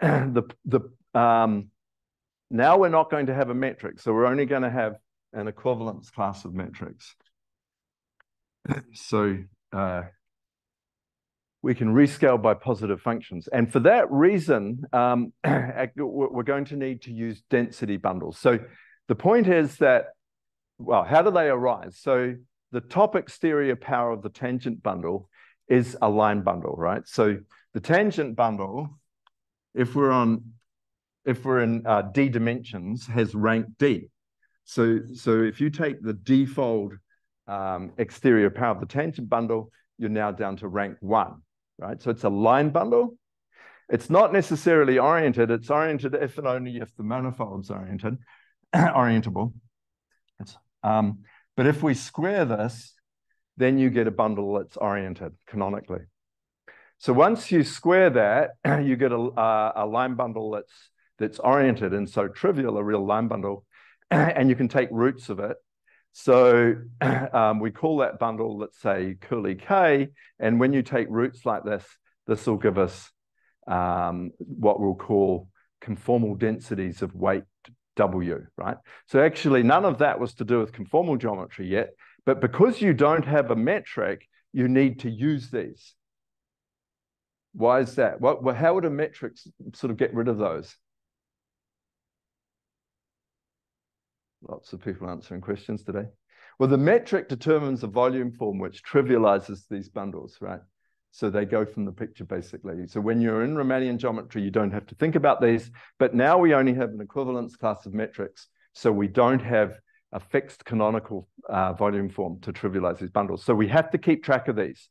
the, the, um, now we're not going to have a metric, so we're only going to have an equivalence class of metrics. so uh, we can rescale by positive functions. And for that reason, um, we're going to need to use density bundles. So the point is that, well, how do they arise? So the top exterior power of the tangent bundle is a line bundle, right? So the tangent bundle, if we're on, if we're in uh, d dimensions, has rank d. So, so if you take the d-fold um, exterior power of the tangent bundle, you're now down to rank one, right? So it's a line bundle. It's not necessarily oriented. It's oriented if and only if the manifold's oriented, orientable. Um, but if we square this, then you get a bundle that's oriented canonically. So once you square that, you get a, a line bundle that's that's oriented and so trivial, a real line bundle, and you can take roots of it. So um, we call that bundle, let's say, curly K. And when you take roots like this, this will give us um, what we'll call conformal densities of weight W, right? So actually, none of that was to do with conformal geometry yet. But because you don't have a metric, you need to use these. Why is that? What, well, how would a metric sort of get rid of those? Lots of people answering questions today. Well, the metric determines the volume form, which trivializes these bundles, right? So they go from the picture basically. So when you're in Riemannian geometry, you don't have to think about these. But now we only have an equivalence class of metrics. So we don't have a fixed canonical uh, volume form to trivialize these bundles. So we have to keep track of these.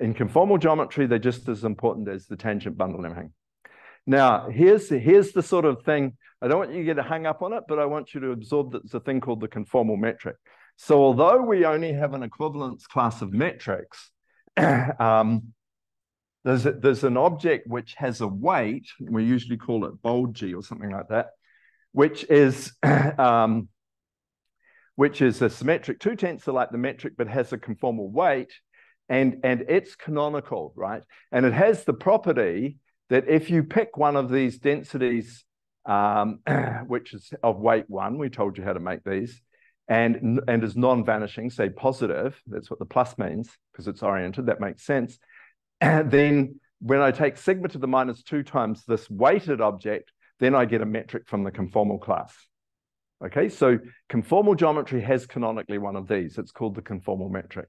In conformal geometry, they're just as important as the tangent bundle and everything. Now, here's, here's the sort of thing, I don't want you to get hung up on it, but I want you to absorb that it's a thing called the conformal metric. So although we only have an equivalence class of metrics, um, there's, a, there's an object which has a weight, we usually call it bold G or something like that, which is um, which is a symmetric two tensor like the metric, but has a conformal weight, and, and it's canonical, right? And it has the property that if you pick one of these densities, um, which is of weight one, we told you how to make these, and, and is non-vanishing, say positive, that's what the plus means, because it's oriented, that makes sense. And then when I take sigma to the minus two times this weighted object, then I get a metric from the conformal class. Okay, so conformal geometry has canonically one of these. It's called the conformal metric.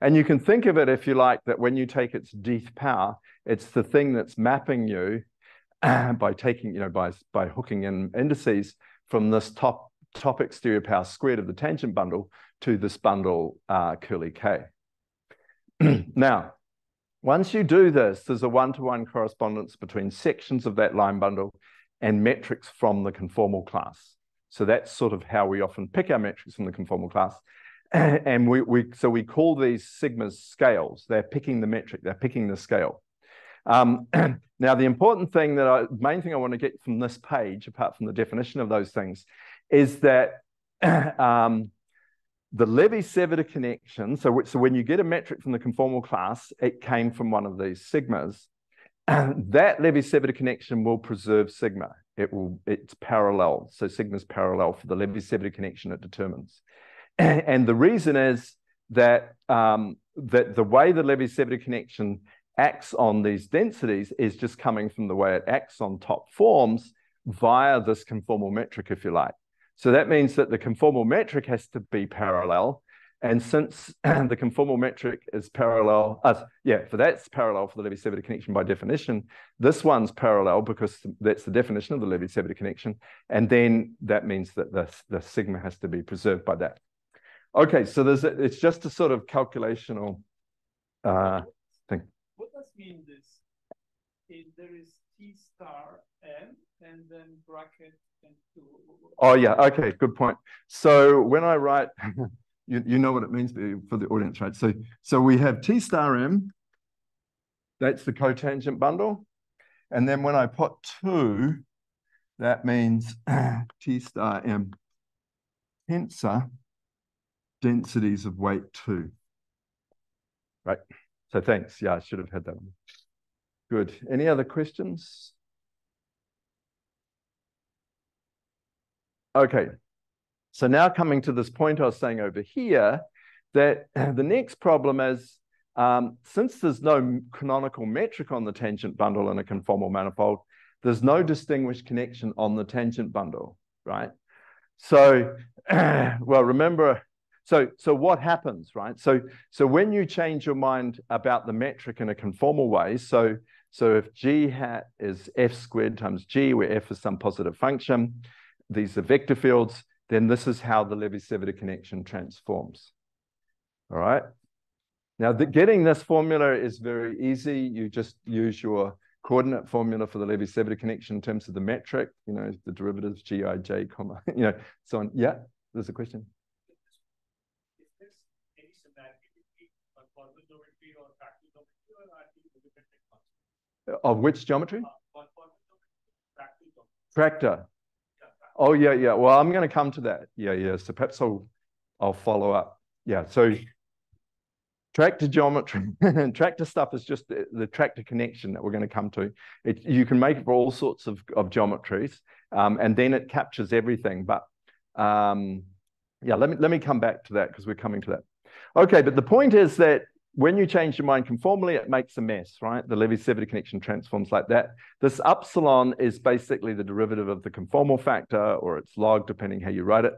And you can think of it, if you like, that when you take its dth power, it's the thing that's mapping you by taking, you know, by, by hooking in indices from this top, top exterior power squared of the tangent bundle to this bundle uh, curly K. now, once you do this, there's a one-to-one -one correspondence between sections of that line bundle and metrics from the conformal class. So that's sort of how we often pick our metrics from the conformal class. And we, we so we call these sigmas scales. They're picking the metric, they're picking the scale. Um, now, the important thing that I, main thing I want to get from this page, apart from the definition of those things, is that um, the Levi-Civita connection, so, so when you get a metric from the conformal class, it came from one of these sigmas. that Levi-Civita connection will preserve sigma. It will, it's parallel. So sigma is parallel for the Levi-Civita connection it determines. And the reason is that, um, that the way the Levi-Civita connection acts on these densities is just coming from the way it acts on top forms via this conformal metric, if you like. So that means that the conformal metric has to be parallel. And since the conformal metric is parallel, uh, yeah, for that's parallel for the Levi-Civita connection by definition, this one's parallel because that's the definition of the Levi-Civita connection. And then that means that the, the sigma has to be preserved by that. Okay, so there's a, it's just a sort of calculational uh, thing. What does mean this? If there is T star M and then bracket and two. Oh yeah, okay, good point. So when I write, you, you know what it means for the audience, right? So so we have T star M, that's the cotangent bundle. And then when I put two, that means T star M tensor densities of weight two. Right. So thanks. Yeah, I should have had that one. Good. Any other questions? Okay. So now coming to this point I was saying over here, that the next problem is, um, since there's no canonical metric on the tangent bundle in a conformal manifold, there's no distinguished connection on the tangent bundle, right? So, well, remember so, so what happens, right? So, so when you change your mind about the metric in a conformal way, so, so if g hat is f squared times g, where f is some positive function, these are vector fields, then this is how the Levi-Civita connection transforms. All right. Now, the, getting this formula is very easy. You just use your coordinate formula for the Levi-Civita connection in terms of the metric, you know, the derivatives gij, comma, you know, so on. Yeah, there's a question. Of which geometry? Tractor. Oh yeah, yeah. Well, I'm going to come to that. Yeah, yeah. So perhaps I'll I'll follow up. Yeah. So tractor geometry and tractor stuff is just the, the, tractor connection that we're going to come to. It, you can make it for all sorts of, of geometries, um, and then it captures everything. But um, yeah, let me let me come back to that because we're coming to that. Okay, but the point is that when you change your mind conformally, it makes a mess, right? The Levi-Civita connection transforms like that. This epsilon is basically the derivative of the conformal factor or its log, depending how you write it.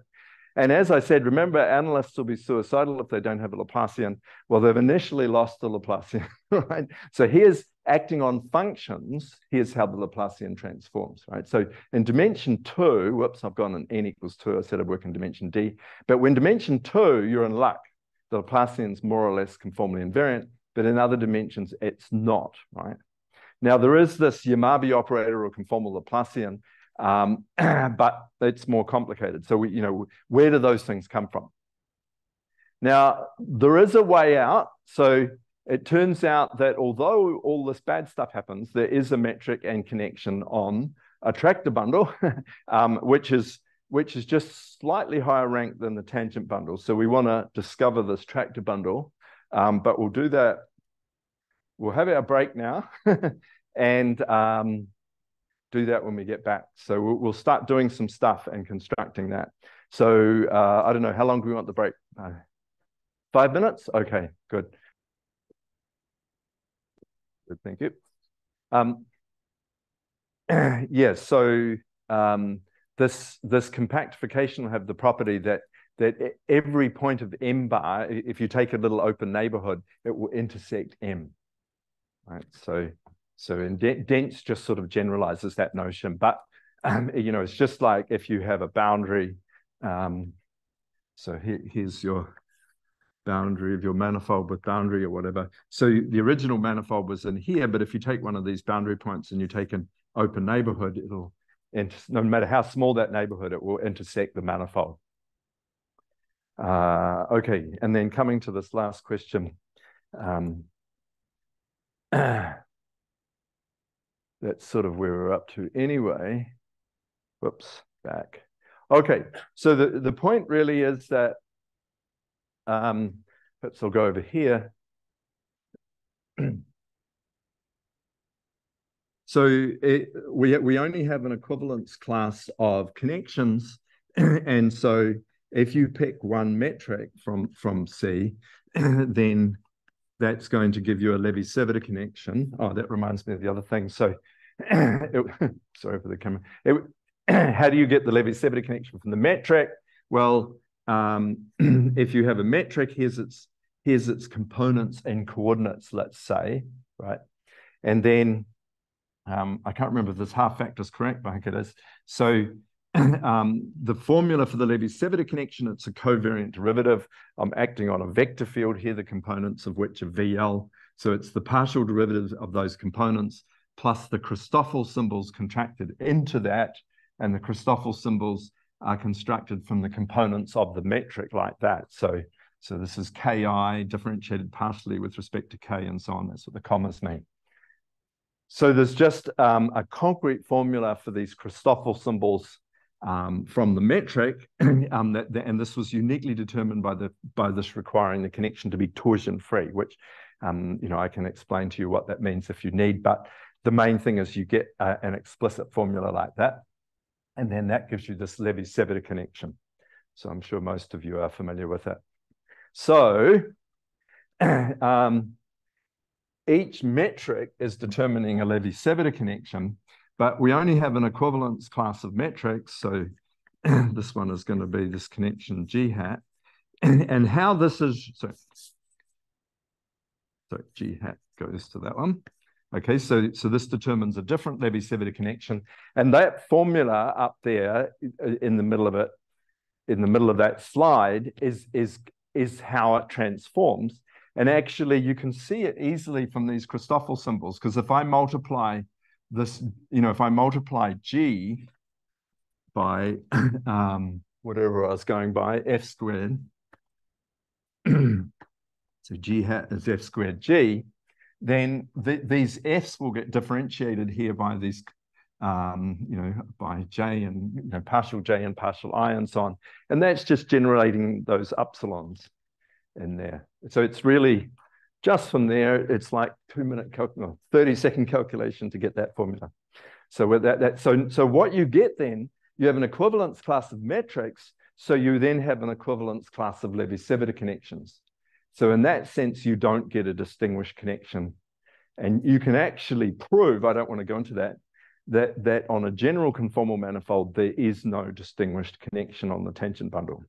And as I said, remember, analysts will be suicidal if they don't have a Laplacian. Well, they've initially lost the Laplacian, right? So here's acting on functions. Here's how the Laplacian transforms, right? So in dimension two, whoops, I've gone an n equals two. I said I'd work in dimension d. But when dimension two, you're in luck the Laplacian's more or less conformally invariant, but in other dimensions, it's not, right? Now, there is this Yamabe operator or conformal Laplacian, um, but it's more complicated. So, we, you know, where do those things come from? Now, there is a way out. So it turns out that although all this bad stuff happens, there is a metric and connection on a tractor bundle, um, which is which is just slightly higher rank than the tangent bundle. So we want to discover this tractor bundle, um, but we'll do that. We'll have our break now and um, do that when we get back. So we'll, we'll, start doing some stuff and constructing that. So uh, I don't know, how long do we want the break? Uh, five minutes? Okay, good. Good, thank you. Um, yes, yeah, so um, this, this compactification will have the property that, that every point of M bar, if you take a little open neighborhood, it will intersect M. Right. So, so in dense just sort of generalizes that notion. But, um, you know, it's just like if you have a boundary. Um, so here, here's your boundary of your manifold with boundary or whatever. So the original manifold was in here, but if you take one of these boundary points and you take an open neighborhood, it'll and no matter how small that neighborhood, it will intersect the manifold. Uh, okay, and then coming to this last question. Um, that's sort of where we're up to anyway. Whoops, back. Okay, so the, the point really is that, um, perhaps I'll go over here. so it, we, we only have an equivalence class of connections. and so if you pick one metric from, from C, then that's going to give you a Levi-Civita connection. Oh, that reminds me of the other thing. So, it, sorry for the camera. It, how do you get the Levi-Civita connection from the metric? Well, um, if you have a metric, here's its here's its components and coordinates, let's say, right? And then um, I can't remember if this half factor is correct, but I think it is. So um, the formula for the Levi-Civita connection, it's a covariant derivative. I'm acting on a vector field here, the components of which are VL. So it's the partial derivative of those components plus the Christoffel symbols contracted into that. And the Christoffel symbols are constructed from the components of the metric like that. So, so this is Ki differentiated partially with respect to K and so on. That's what the commas mean. So there's just um, a concrete formula for these Christoffel symbols um, from the metric, um, that, that, and this was uniquely determined by the by this requiring the connection to be torsion free, which um, you know I can explain to you what that means if you need. But the main thing is you get uh, an explicit formula like that, and then that gives you this Levi-Civita connection. So I'm sure most of you are familiar with it. So um, each metric is determining a Levi-Civita connection, but we only have an equivalence class of metrics. So this one is going to be this connection G hat. And, how this is, so, G hat goes to that one. Okay, so, so this determines a different Levi-Civita connection. And that formula up there in the middle of it, in the middle of that slide is, is, is how it transforms. And actually, you can see it easily from these Christoffel symbols, because if I multiply this, you know, if I multiply G by um, whatever I was going by, F squared, so G hat is F squared G, then th these Fs will get differentiated here by these, um, you know, by J and you know, partial J and partial I and so on. And that's just generating those upsilons in there. So it's really just from there, it's like two minute, no, 30 second calculation to get that formula. So with that, that so, so what you get then, you have an equivalence class of metrics. So you then have an equivalence class of Levi-Civita connections. So in that sense, you don't get a distinguished connection. And you can actually prove, I don't want to go into that, that, that on a general conformal manifold, there is no distinguished connection on the tangent bundle.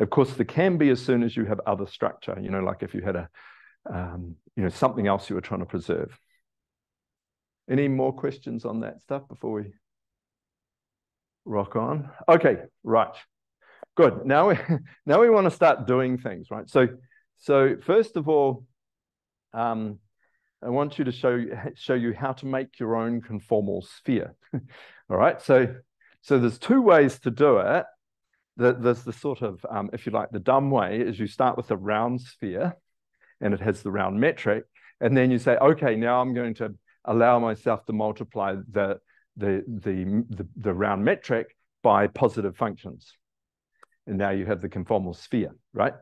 Of course, there can be as soon as you have other structure, you know, like if you had a, um, you know, something else you were trying to preserve. Any more questions on that stuff before we rock on? Okay, right. Good. Now we now we want to start doing things, right? So so first of all, um, I want you to show show you how to make your own conformal sphere. all right. So so there's two ways to do it. There's the sort of, um, if you like, the dumb way is you start with a round sphere and it has the round metric. And then you say, okay, now I'm going to allow myself to multiply the, the, the, the, the round metric by positive functions. And now you have the conformal sphere, right?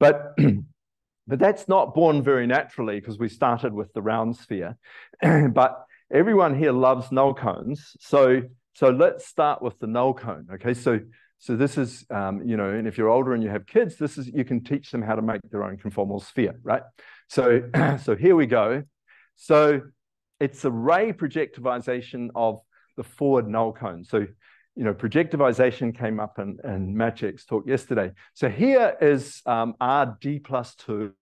But, but that's not born very naturally because we started with the round sphere. but everyone here loves null cones. So, so let's start with the null cone, okay? So so this is, um, you know, and if you're older and you have kids, this is, you can teach them how to make their own conformal sphere, right? So, so here we go. So it's a ray projectivization of the forward null cone. So, you know, projectivization came up in, in Maciek's talk yesterday. So here is um, RD plus two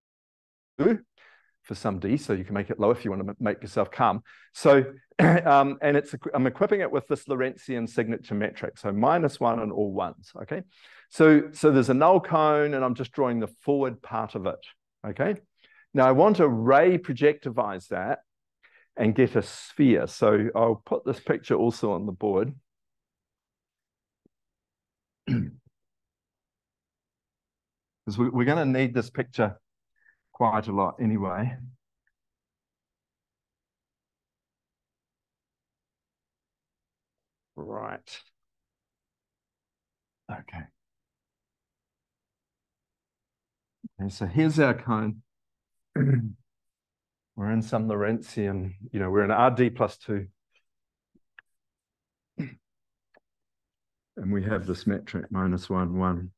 for some D, so you can make it low if you want to make yourself calm. So, um, and it's I'm equipping it with this Lorentzian signature metric, so minus one and all ones, okay? So, so there's a null cone, and I'm just drawing the forward part of it, okay? Now I want to ray projectivize that and get a sphere. So I'll put this picture also on the board. Because we, we're going to need this picture quite a lot anyway. Right. Okay. And so here's our cone. we're in some Lorentzian, you know, we're in RD plus two. And we have this metric minus one, one,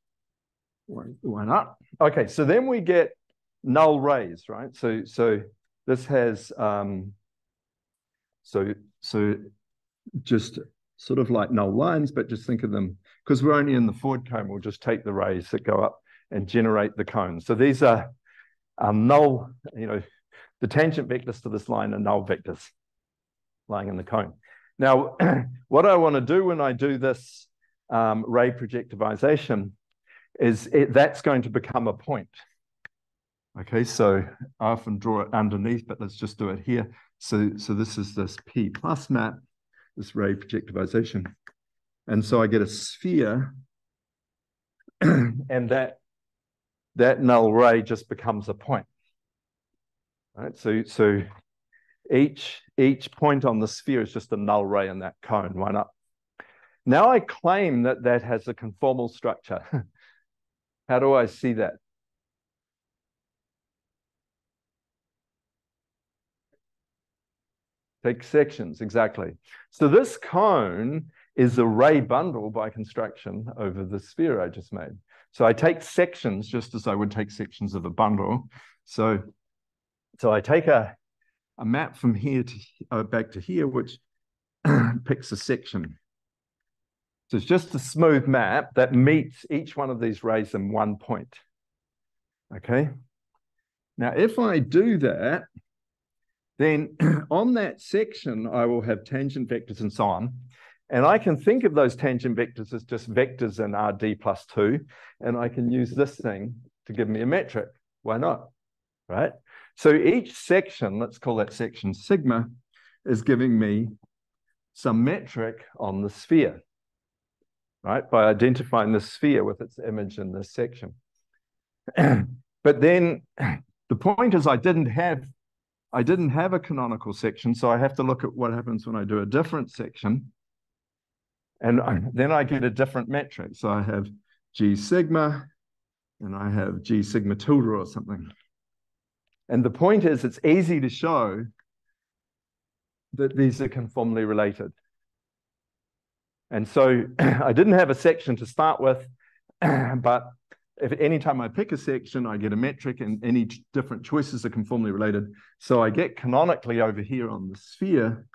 one, one up. Okay, so then we get null rays, right? So so this has um so so just sort of like null lines, but just think of them because we're only in the forward cone, we'll just take the rays that go up and generate the cone. So these are, are null, you know, the tangent vectors to this line are null vectors lying in the cone. Now, what I want to do when I do this um, ray projectivization is it, that's going to become a point. Okay, so I often draw it underneath, but let's just do it here. So, so this is this P plus map, this ray projectivization. And so I get a sphere and that that null ray just becomes a point. Right? So, so each, each point on the sphere is just a null ray in that cone, one up. Now I claim that that has a conformal structure. How do I see that? Take sections, exactly. So this cone is a ray bundle by construction over the sphere I just made. So I take sections just as I would take sections of a bundle. So, so I take a, a map from here to uh, back to here, which picks a section. So it's just a smooth map that meets each one of these rays in one point. Okay. Now, if I do that, then on that section, I will have tangent vectors and so on. And I can think of those tangent vectors as just vectors in RD plus two, and I can use this thing to give me a metric. Why not? Right? So each section, let's call that section sigma, is giving me some metric on the sphere, right? By identifying the sphere with its image in this section. but then the point is I didn't have I didn't have a canonical section, so I have to look at what happens when I do a different section. And I, then I get a different metric. So I have G sigma and I have G sigma tilde or something. And the point is, it's easy to show that these are conformally related. And so I didn't have a section to start with, but if anytime I pick a section, I get a metric and any different choices are conformally related. So I get canonically over here on the sphere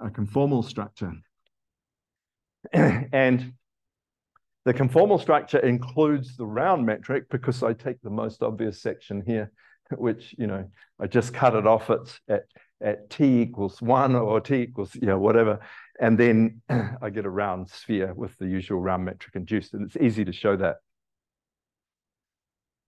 a conformal structure. and the conformal structure includes the round metric because I take the most obvious section here, which, you know, I just cut it off at, at, at t equals one or t equals, you know, whatever. And then I get a round sphere with the usual round metric induced. And it's easy to show that.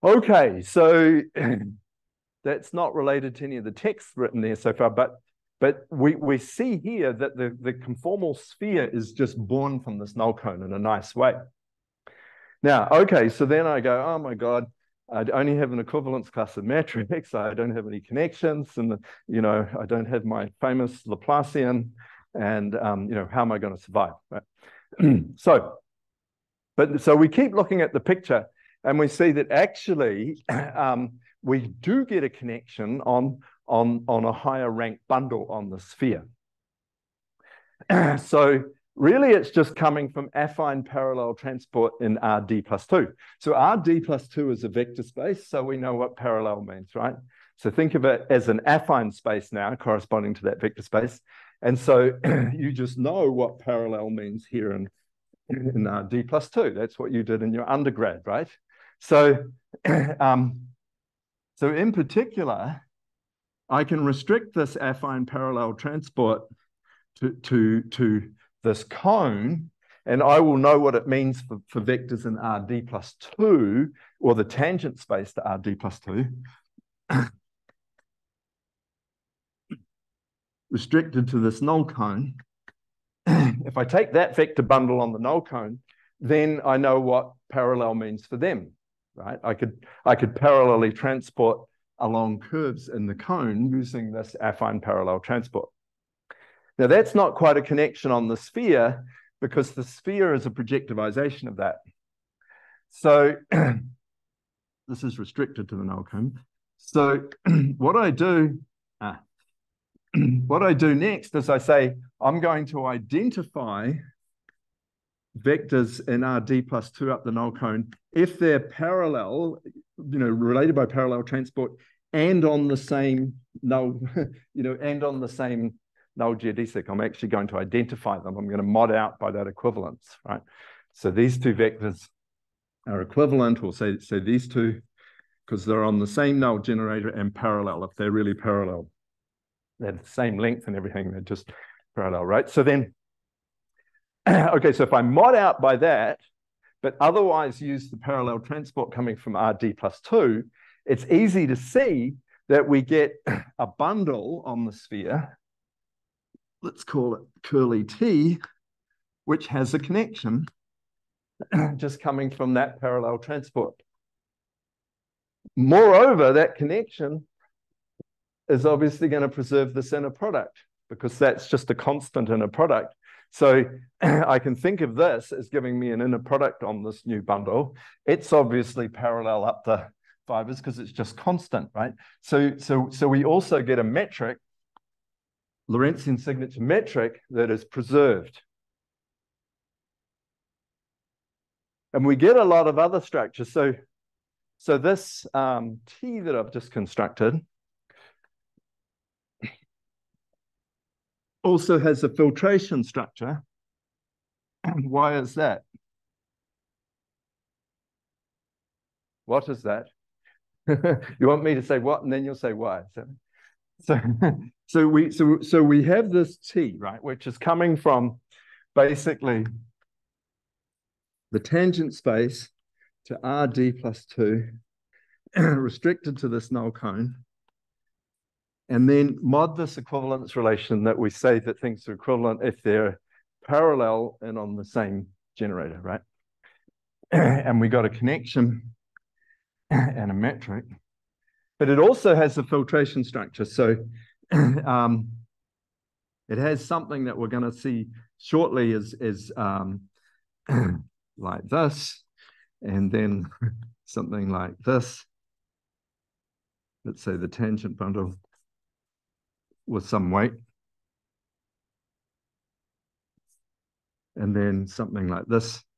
Okay, so that's not related to any of the text written there so far, but but we, we see here that the, the conformal sphere is just born from this null cone in a nice way. Now, okay, so then I go, oh my God, I only have an equivalence class of metrics. I don't have any connections, and you know, I don't have my famous Laplacian, and um, you know, how am I going to survive? Right? so, but so we keep looking at the picture, and we see that actually um, we do get a connection on on, on a higher rank bundle on the sphere. so really it's just coming from affine parallel transport in RD plus two. So RD plus two is a vector space, so we know what parallel means, right? So think of it as an affine space now corresponding to that vector space. And so you just know what parallel means here in, in RD plus two. That's what you did in your undergrad, right? So, um, so in particular, I can restrict this affine parallel transport to, to, to this cone, and I will know what it means for, for vectors in RD plus 2, or the tangent space to RD plus 2. Restricted to this null cone. if I take that vector bundle on the null cone, then I know what parallel means for them, right? I could, I could parallelly transport along curves in the cone using this affine parallel transport. Now that's not quite a connection on the sphere because the sphere is a projectivization of that. So this is restricted to the null cone. So what I do, ah, what I do next is I say, I'm going to identify vectors in RD plus two up the null cone if they're parallel, you know, related by parallel transport and on the same null, you know, and on the same null geodesic. I'm actually going to identify them. I'm going to mod out by that equivalence, right? So these two vectors are equivalent, or say, say these two, because they're on the same null generator and parallel, if they're really parallel. They're the same length and everything, they're just parallel, right? So then, okay, so if I mod out by that, but otherwise use the parallel transport coming from RD plus two, it's easy to see that we get a bundle on the sphere, let's call it curly T, which has a connection just coming from that parallel transport. Moreover, that connection is obviously going to preserve the inner product because that's just a constant inner product. So I can think of this as giving me an inner product on this new bundle. It's obviously parallel up the fibers because it's just constant, right? So, so, so we also get a metric, Lorentzian signature metric that is preserved. And we get a lot of other structures. So, so this um, T that I've just constructed also has a filtration structure. And Why is that? What is that? you want me to say what, and then you'll say why. So, so, so we so so we have this T, right, which is coming from basically the tangent space to RD plus two, restricted to this null cone, and then mod this equivalence relation that we say that things are equivalent if they're parallel and on the same generator, right? and we got a connection and a metric. But it also has a filtration structure. So um, it has something that we're going to see shortly is, is um, like this, and then something like this. Let's say the tangent bundle with some weight. And then something like this.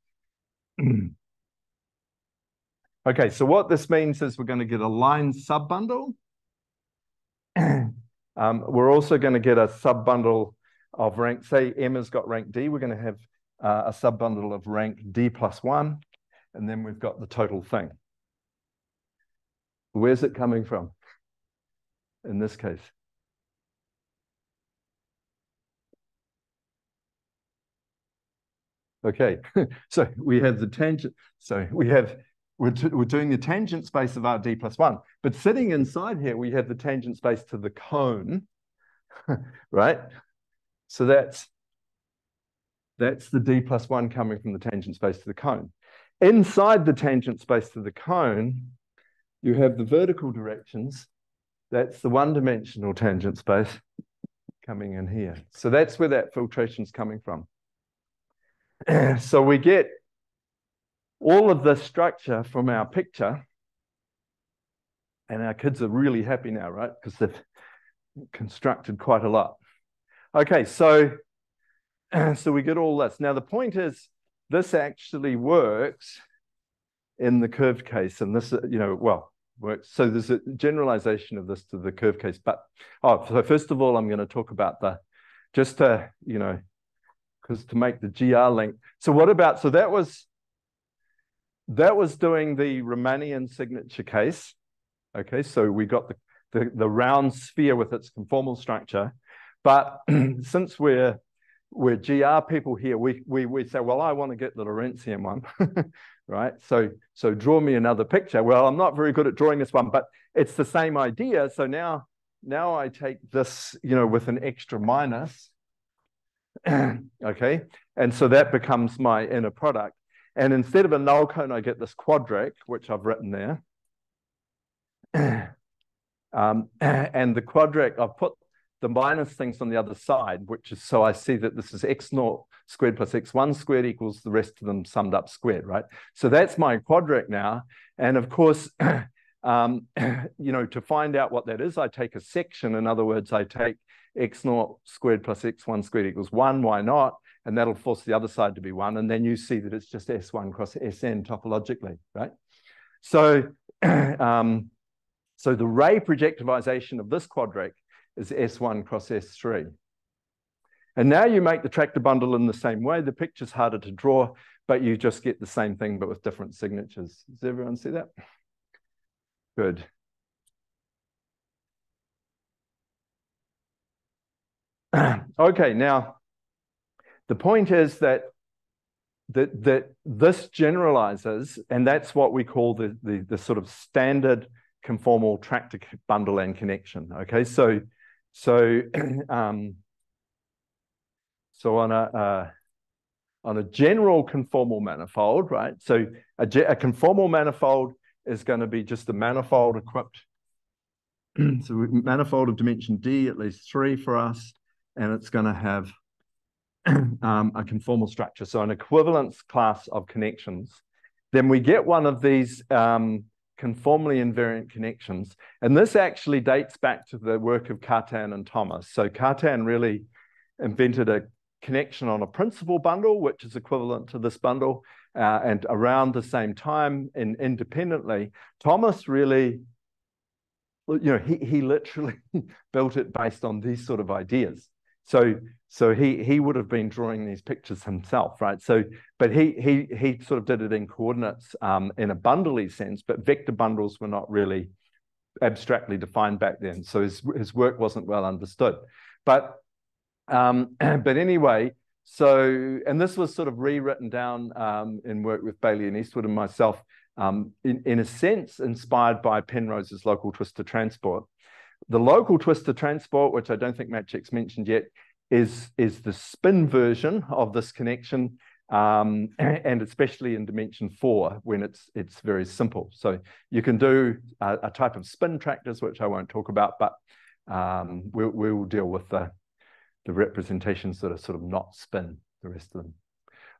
Okay, so what this means is we're going to get a line subbundle. um, we're also going to get a subbundle of rank, say M has got rank D, we're going to have uh, a subbundle of rank D plus one, and then we've got the total thing. Where's it coming from in this case? Okay, so we have the tangent. So we have we're, we're doing the tangent space of RD plus one. But sitting inside here, we have the tangent space to the cone, right? So that's, that's the D plus one coming from the tangent space to the cone. Inside the tangent space to the cone, you have the vertical directions. That's the one-dimensional tangent space coming in here. So that's where that filtration is coming from. so we get all of the structure from our picture, and our kids are really happy now, right? Because they've constructed quite a lot. Okay, so, so we get all this. Now, the point is, this actually works in the curved case, and this, you know, well, works. So there's a generalization of this to the curve case. But, oh, so first of all, I'm going to talk about the, just to, you know, because to make the GR link. So what about, so that was that was doing the Riemannian signature case. Okay, so we got the, the, the round sphere with its conformal structure. But since we're we're GR people here, we we we say, well, I want to get the Lorentzian one, right? So so draw me another picture. Well, I'm not very good at drawing this one, but it's the same idea. So now now I take this, you know, with an extra minus, okay, and so that becomes my inner product. And instead of a null cone, I get this quadric, which I've written there. um, and the quadric, I've put the minus things on the other side, which is so I see that this is x naught squared plus x1 squared equals the rest of them summed up squared, right? So that's my quadric now. And of course, um, you know, to find out what that is, I take a section. In other words, I take x naught squared plus x1 squared equals one, why not? And that'll force the other side to be one. And then you see that it's just S1 cross Sn topologically, right? So, um, so the ray projectivization of this quadric is S1 cross S3. And now you make the tractor bundle in the same way. The picture's harder to draw, but you just get the same thing, but with different signatures. Does everyone see that? Good. okay, now the point is that that that this generalizes, and that's what we call the, the, the sort of standard conformal tractor bundle and connection. Okay, so so, um, so on a uh, on a general conformal manifold, right? So a, a conformal manifold is going to be just a manifold equipped. so manifold of dimension d, at least three for us, and it's going to have um, a conformal structure, so an equivalence class of connections. Then we get one of these um, conformally invariant connections. And this actually dates back to the work of Cartan and Thomas. So Cartan really invented a connection on a principal bundle, which is equivalent to this bundle. Uh, and around the same time and independently, Thomas really, you know, he, he literally built it based on these sort of ideas. So so he he would have been drawing these pictures himself, right? So, but he he he sort of did it in coordinates um, in a bundly sense, but vector bundles were not really abstractly defined back then. So his his work wasn't well understood. But um, but anyway, so and this was sort of rewritten down um, in work with Bailey and Eastwood and myself, um, in in a sense inspired by Penrose's local twistor transport. The local twistor transport, which I don't think Maciek's mentioned yet, is, is the spin version of this connection, um, and especially in dimension four when it's, it's very simple. So you can do a, a type of spin tractors, which I won't talk about, but um, we'll, we'll deal with the, the representations that are sort of not spin, the rest of them.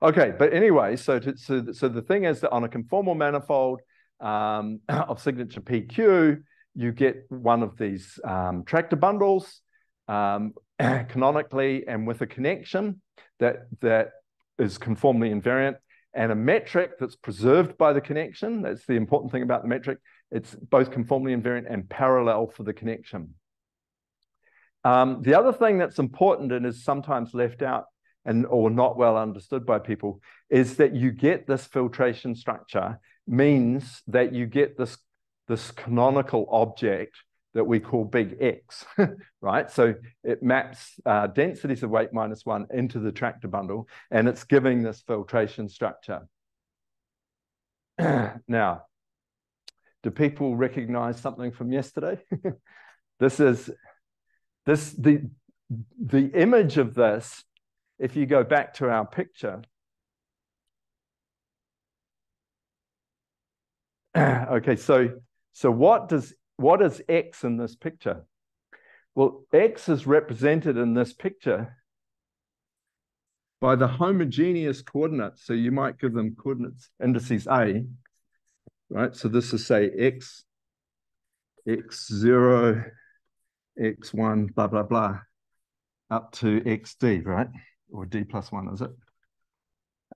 Okay, but anyway, so, to, so, so the thing is that on a conformal manifold um, of signature PQ, you get one of these um, tractor bundles um, canonically and with a connection that, that is conformally invariant and a metric that's preserved by the connection. That's the important thing about the metric. It's both conformally invariant and parallel for the connection. Um, the other thing that's important and is sometimes left out and or not well understood by people is that you get this filtration structure means that you get this this canonical object that we call big X, right? So it maps uh, densities of weight minus one into the tractor bundle, and it's giving this filtration structure. now, do people recognize something from yesterday? this is this the the image of this. If you go back to our picture, okay, so so what does what is X in this picture? Well, X is represented in this picture by the homogeneous coordinates. So you might give them coordinates indices A, right? So this is say X, X0, X1, blah, blah, blah, up to XD, right? Or D plus one, is it?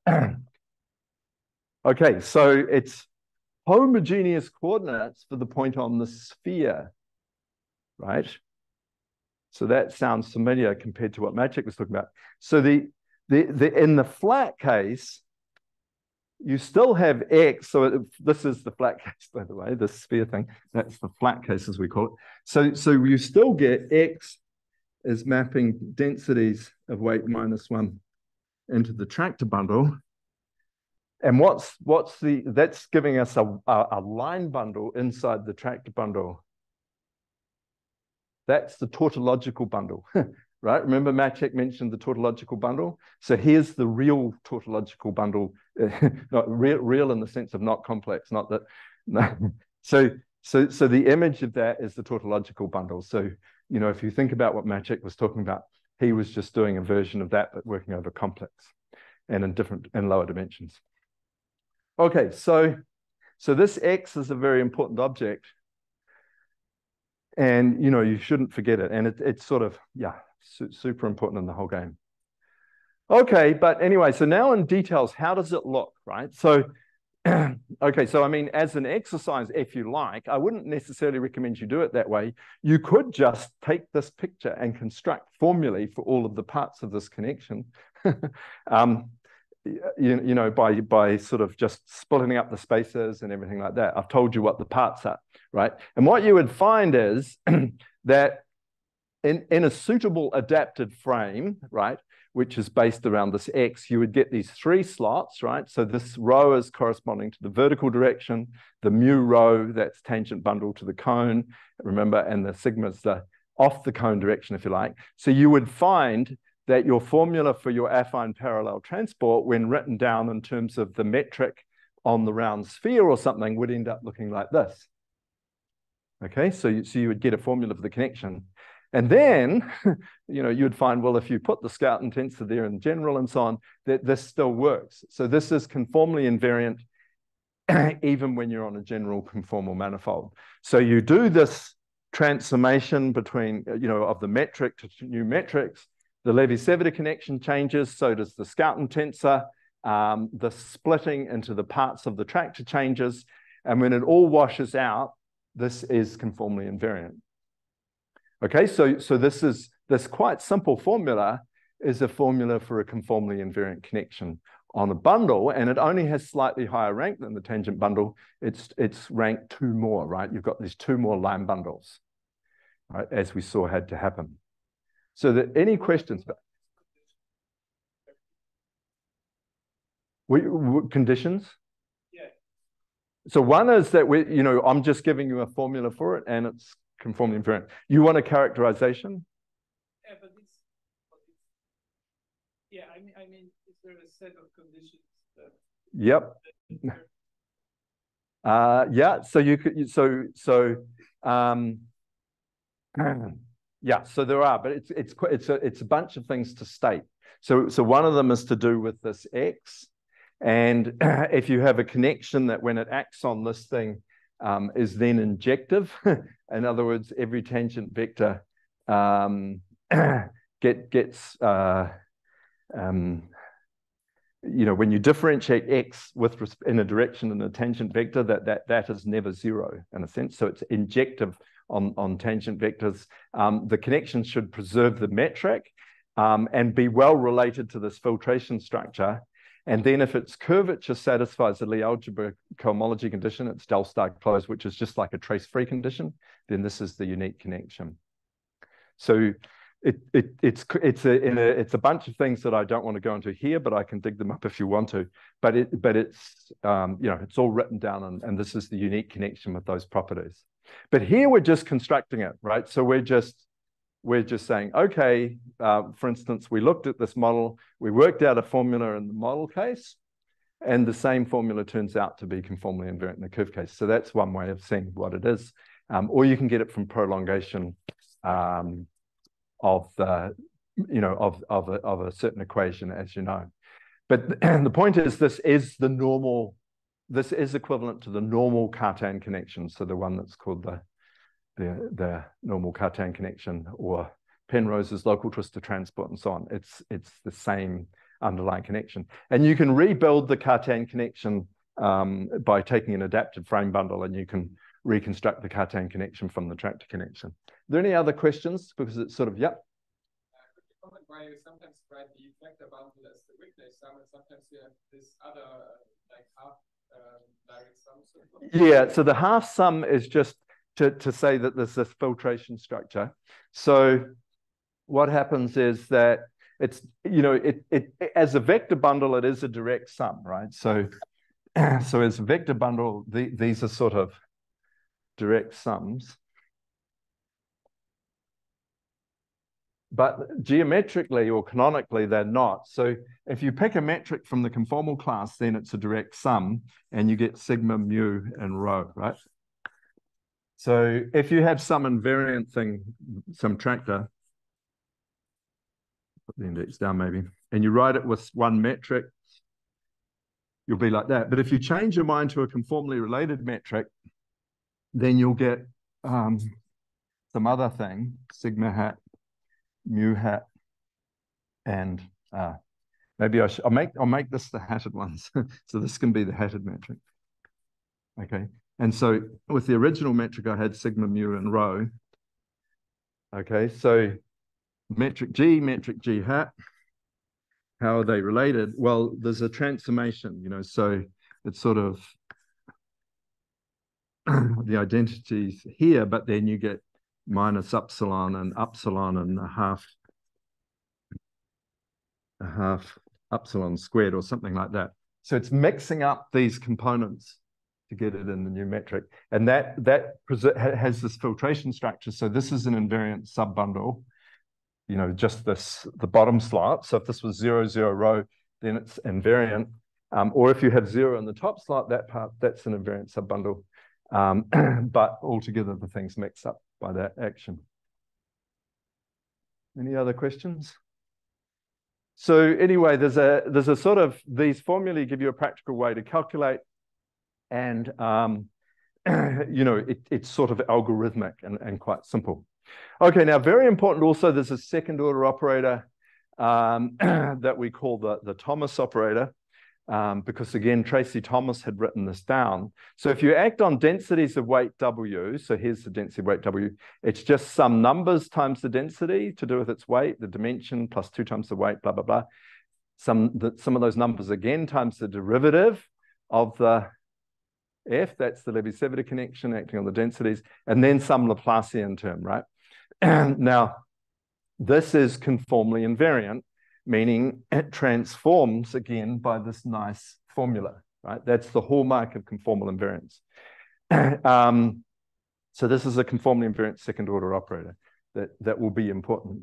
okay, so it's homogeneous coordinates for the point on the sphere, right? So that sounds familiar compared to what Maciek was talking about. So the, the, the in the flat case, you still have x. So this is the flat case, by the way, the sphere thing. That's the flat case, as we call it. So, so you still get x is mapping densities of weight minus one into the tractor bundle. And what's what's the that's giving us a, a, a line bundle inside the tractor bundle. That's the tautological bundle. right? Remember Maciek mentioned the tautological bundle? So here's the real tautological bundle, not real, real in the sense of not complex, not that. No. So, so, so the image of that is the tautological bundle. So, you know, if you think about what Maciek was talking about, he was just doing a version of that, but working over complex and in different and lower dimensions. Okay, so so this X is a very important object. And you know, you shouldn't forget it. And it, it's sort of, yeah, su super important in the whole game. Okay, but anyway, so now in details, how does it look, right? So, okay, so I mean, as an exercise, if you like, I wouldn't necessarily recommend you do it that way. You could just take this picture and construct formulae for all of the parts of this connection. um, you, you know, by, by sort of just splitting up the spaces and everything like that. I've told you what the parts are, right? And what you would find is that in, in a suitable adapted frame, right, which is based around this X, you would get these three slots, right? So this row is corresponding to the vertical direction, the mu row, that's tangent bundle to the cone, remember, and the sigma is the off the cone direction, if you like. So you would find that your formula for your affine parallel transport, when written down in terms of the metric on the round sphere or something, would end up looking like this. Okay, so you, so you would get a formula for the connection. And then, you know, you'd find, well, if you put the Schouten tensor there in general and so on, that this still works. So this is conformally invariant even when you're on a general conformal manifold. So you do this transformation between, you know, of the metric to new metrics, the Levi-Civita connection changes, so does the Schouten tensor. Um, the splitting into the parts of the tractor changes. And when it all washes out, this is conformally invariant. Okay, so, so this is this quite simple formula is a formula for a conformally invariant connection on a bundle, and it only has slightly higher rank than the tangent bundle. It's, it's ranked two more, right? You've got these two more line bundles, right, as we saw had to happen. So that any questions? We, we, conditions? Yeah. So one is that we, you know, I'm just giving you a formula for it and it's conformally invariant. You want a characterization? Yeah, but it's, but it's yeah, I mean, I mean, is there a set of conditions that Yep. Uh, yeah, so you could, so, so, um, Yeah, so there are, but it's it's it's a it's a bunch of things to state. So so one of them is to do with this x, and if you have a connection that when it acts on this thing um, is then injective, in other words, every tangent vector um, get gets uh, um, you know when you differentiate x with in a direction in a tangent vector that that that is never zero in a sense. So it's injective on, on tangent vectors. Um, the connection should preserve the metric um, and be well related to this filtration structure. And then if its curvature satisfies the Lie algebra cohomology condition, it's del star closed, which is just like a trace-free condition, then this is the unique connection. So it, it, it's it's a, a, it's a bunch of things that I don't want to go into here, but I can dig them up if you want to. But it but it's um, you know it's all written down, and, and this is the unique connection with those properties. But here we're just constructing it, right? So we're just we're just saying, okay, uh, for instance, we looked at this model, we worked out a formula in the model case, and the same formula turns out to be conformally invariant in the curve case. So that's one way of seeing what it is. Um, or you can get it from prolongation um, of the, you know, of, of, a, of a certain equation, as you know. But the point is, this is the normal this is equivalent to the normal Cartan connection, so the one that's called the, the, the normal Cartan connection or Penrose's local twistor transport and so on. It's, it's the same underlying connection. And you can rebuild the Cartan connection um, by taking an adapted frame bundle and you can reconstruct the Cartan connection from the tractor connection. Are there any other questions? Because it's sort of, yep. Uh, why you sometimes write the vector bundle as the Whitney sum, and sometimes you have this other like half Um, yeah, so the half sum is just to, to say that there's this filtration structure. So what happens is that it's, you know, it, it as a vector bundle, it is a direct sum, right? So, so as a vector bundle, the, these are sort of direct sums. But geometrically or canonically, they're not. So if you pick a metric from the conformal class, then it's a direct sum and you get sigma, mu, and rho, right? So if you have some invariant thing, some tractor, put the index down maybe, and you write it with one metric, you'll be like that. But if you change your mind to a conformally related metric, then you'll get um, some other thing, sigma hat, mu hat, and uh, maybe I will make I'll make this the hatted ones. so this can be the hatted metric. Okay, and so with the original metric, I had sigma, mu, and rho. Okay, so metric G, metric G hat. How are they related? Well, there's a transformation, you know, so it's sort of the identities here, but then you get minus epsilon and epsilon and a half a half epsilon squared or something like that. So it's mixing up these components to get it in the new metric. And that that has this filtration structure. So this is an invariant subbundle, you know, just this, the bottom slot. So if this was zero, zero rho, then it's invariant. Um, or if you have zero in the top slot, that part, that's an invariant subbundle. Um, but altogether, the things mix up by that action. Any other questions? So anyway, there's a there's a sort of these formulae give you a practical way to calculate, and um, you know it, it's sort of algorithmic and, and quite simple. Okay, now very important also. There's a second order operator um, that we call the the Thomas operator, um, because again, Tracy Thomas had written this down. So if you act on densities of weight W, so here's the density of weight W, it's just some numbers times the density to do with its weight, the dimension plus two times the weight, blah, blah, blah. Some, the, some of those numbers again times the derivative of the F, that's the Levi-Civita connection acting on the densities, and then some Laplacian term, right? now, this is conformally invariant meaning it transforms again by this nice formula, right? That's the hallmark of conformal invariance. um, so this is a conformally invariant second order operator that, that will be important.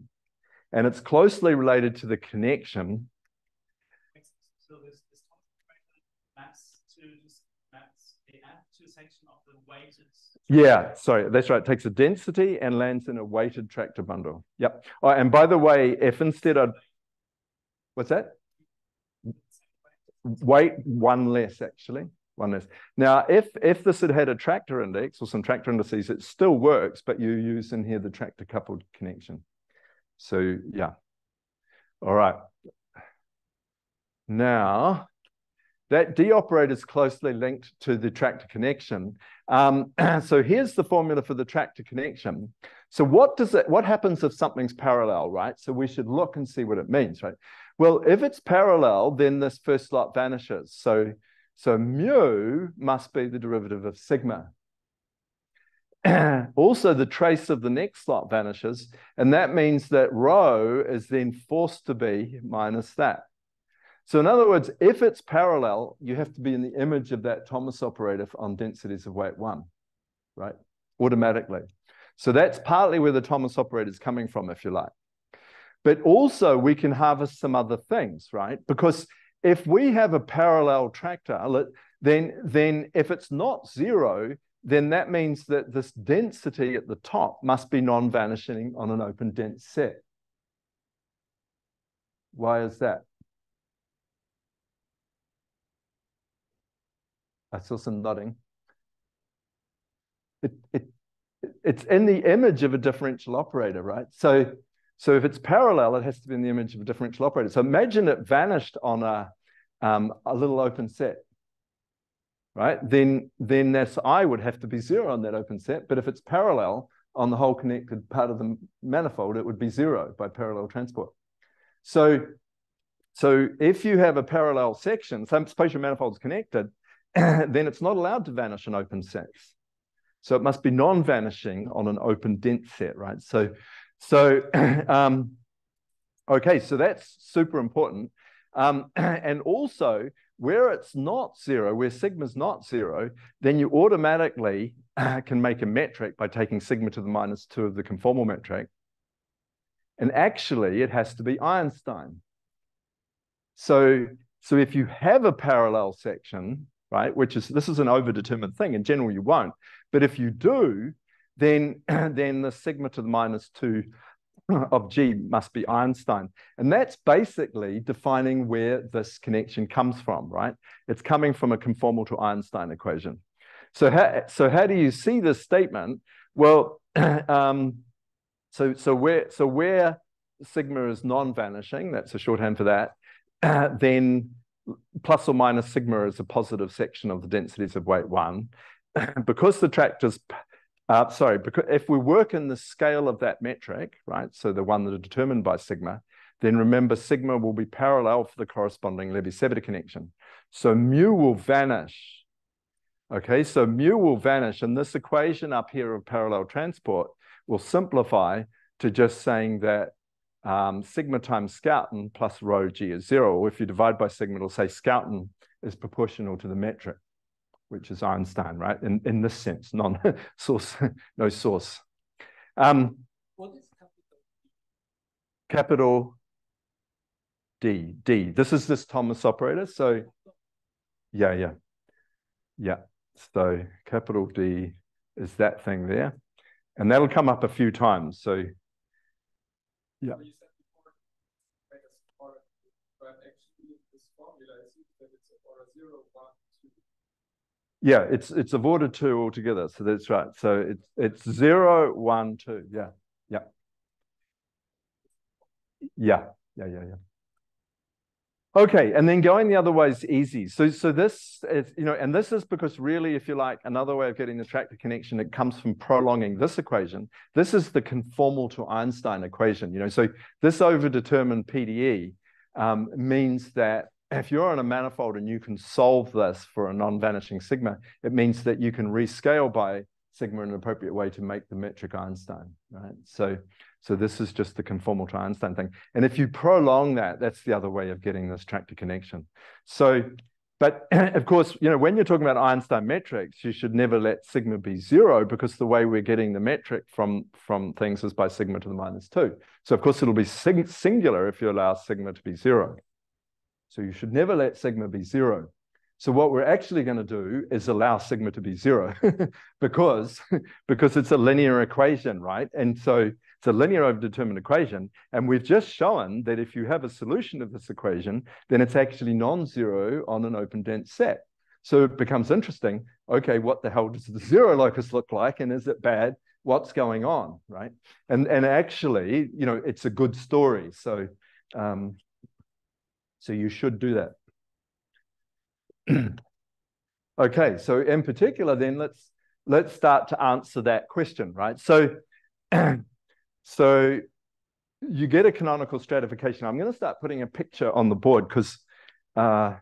And it's closely related to the connection. So this, this maps to maps the to section of the weighted. Yeah, sorry, that's right. It takes a density and lands in a weighted tractor bundle. Yep. Oh, and by the way, if instead I'd What's that? Weight one less, actually. One less. Now, if if this had had a tractor index or some tractor indices, it still works, but you use in here the tractor coupled connection. So yeah. All right. Now, that D operator is closely linked to the tractor connection. Um, so here's the formula for the tractor connection. So what does it, what happens if something's parallel, right? So we should look and see what it means, right? Well, if it's parallel, then this first slot vanishes. So, so mu must be the derivative of sigma. also, the trace of the next slot vanishes, and that means that rho is then forced to be minus that. So in other words, if it's parallel, you have to be in the image of that Thomas operator on densities of weight one, right? Automatically. So that's partly where the Thomas operator is coming from, if you like. But also we can harvest some other things, right? Because if we have a parallel tractor, then, then if it's not zero, then that means that this density at the top must be non-vanishing on an open dense set. Why is that? I saw some nodding. It, it, it's in the image of a differential operator, right? So, so if it's parallel, it has to be in the image of a differential operator. So imagine it vanished on a, um, a little open set, right? Then, then this I would have to be zero on that open set. But if it's parallel on the whole connected part of the manifold, it would be zero by parallel transport. So, so if you have a parallel section, suppose your manifold is connected, then it's not allowed to vanish in open sets. So it must be non-vanishing on an open dense set, right? So, so um, okay, so that's super important. Um, and also, where it's not zero, where sigma's not zero, then you automatically can make a metric by taking sigma to the minus two of the conformal metric. And actually, it has to be Einstein. So, so if you have a parallel section, right, which is this is an overdetermined thing. In general, you won't. But if you do, then then the sigma to the minus two of G must be Einstein. And that's basically defining where this connection comes from, right? It's coming from a conformal to Einstein equation. So how, so how do you see this statement? Well, um, so, so, where, so where sigma is non-vanishing, that's a shorthand for that, then plus or minus sigma is a positive section of the densities of weight one. because the tractor's uh, sorry, because if we work in the scale of that metric, right, so the one that is determined by sigma, then remember sigma will be parallel for the corresponding Levi-Civita connection. So mu will vanish. Okay, so mu will vanish, and this equation up here of parallel transport will simplify to just saying that um, sigma times Schouten plus rho g is zero. Or if you divide by sigma, it'll say Schouten is proportional to the metric which is Einstein, right? In, in this sense, non-source, no source. Um, what is capital? Capital D, D. This is this Thomas operator. So, yeah, yeah, yeah. So capital D is that thing there. And that'll come up a few times. So, yeah. But actually, this formula is that it's a zero, one, yeah, it's it's order two altogether. So that's right. So it's it's zero, one, two. Yeah, yeah, yeah, yeah, yeah, yeah. Okay, and then going the other way is easy. So so this is you know, and this is because really, if you like, another way of getting the tractor connection, it comes from prolonging this equation. This is the conformal to Einstein equation. You know, so this overdetermined PDE um, means that if you're on a manifold and you can solve this for a non-vanishing sigma, it means that you can rescale by sigma in an appropriate way to make the metric Einstein, right? So, so this is just the conformal to Einstein thing. And if you prolong that, that's the other way of getting this tractor connection. So, but of course, you know, when you're talking about Einstein metrics, you should never let sigma be zero because the way we're getting the metric from, from things is by sigma to the minus two. So of course, it'll be sing singular if you allow sigma to be zero. So you should never let sigma be zero. So what we're actually going to do is allow sigma to be zero because, because it's a linear equation, right? And so it's a linear overdetermined equation. And we've just shown that if you have a solution of this equation, then it's actually non-zero on an open dense set. So it becomes interesting. Okay, what the hell does the zero locus look like? And is it bad? What's going on, right? And, and actually, you know, it's a good story. So um, so you should do that. okay, so in particular, then let's let's start to answer that question, right? So, so you get a canonical stratification. I'm going to start putting a picture on the board because uh,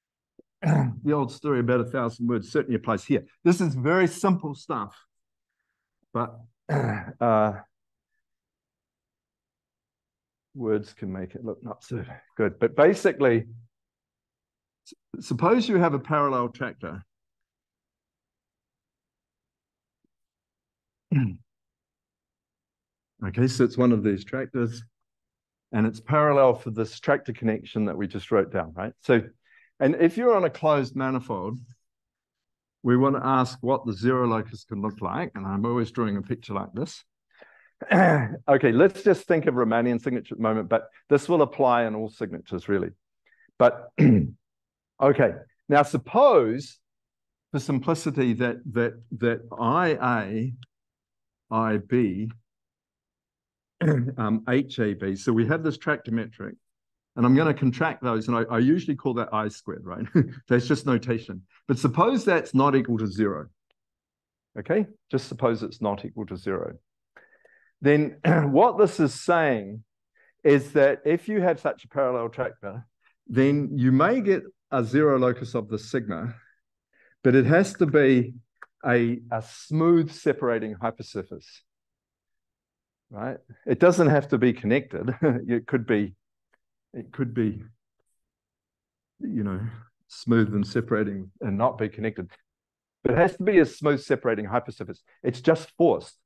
the old story about a thousand words certainly applies here. This is very simple stuff, but uh, words can make it look not so good. But basically, suppose you have a parallel tractor. okay, so it's one of these tractors and it's parallel for this tractor connection that we just wrote down, right? So, and if you're on a closed manifold, we want to ask what the zero locus can look like. And I'm always drawing a picture like this. okay, let's just think of Riemannian signature at the moment, but this will apply in all signatures really. But okay, now suppose for simplicity that that that IA, IB, um, HAB. So we have this tractor metric, and I'm going to contract those, and I, I usually call that I squared, right? that's just notation. But suppose that's not equal to zero. Okay, just suppose it's not equal to zero then what this is saying is that if you have such a parallel tractor, then you may get a zero locus of the sigma, but it has to be a, a smooth separating hypersurface, right? It doesn't have to be connected. it could be, it could be, you know, smooth and separating and not be connected. But it has to be a smooth separating hypersurface. It's just forced.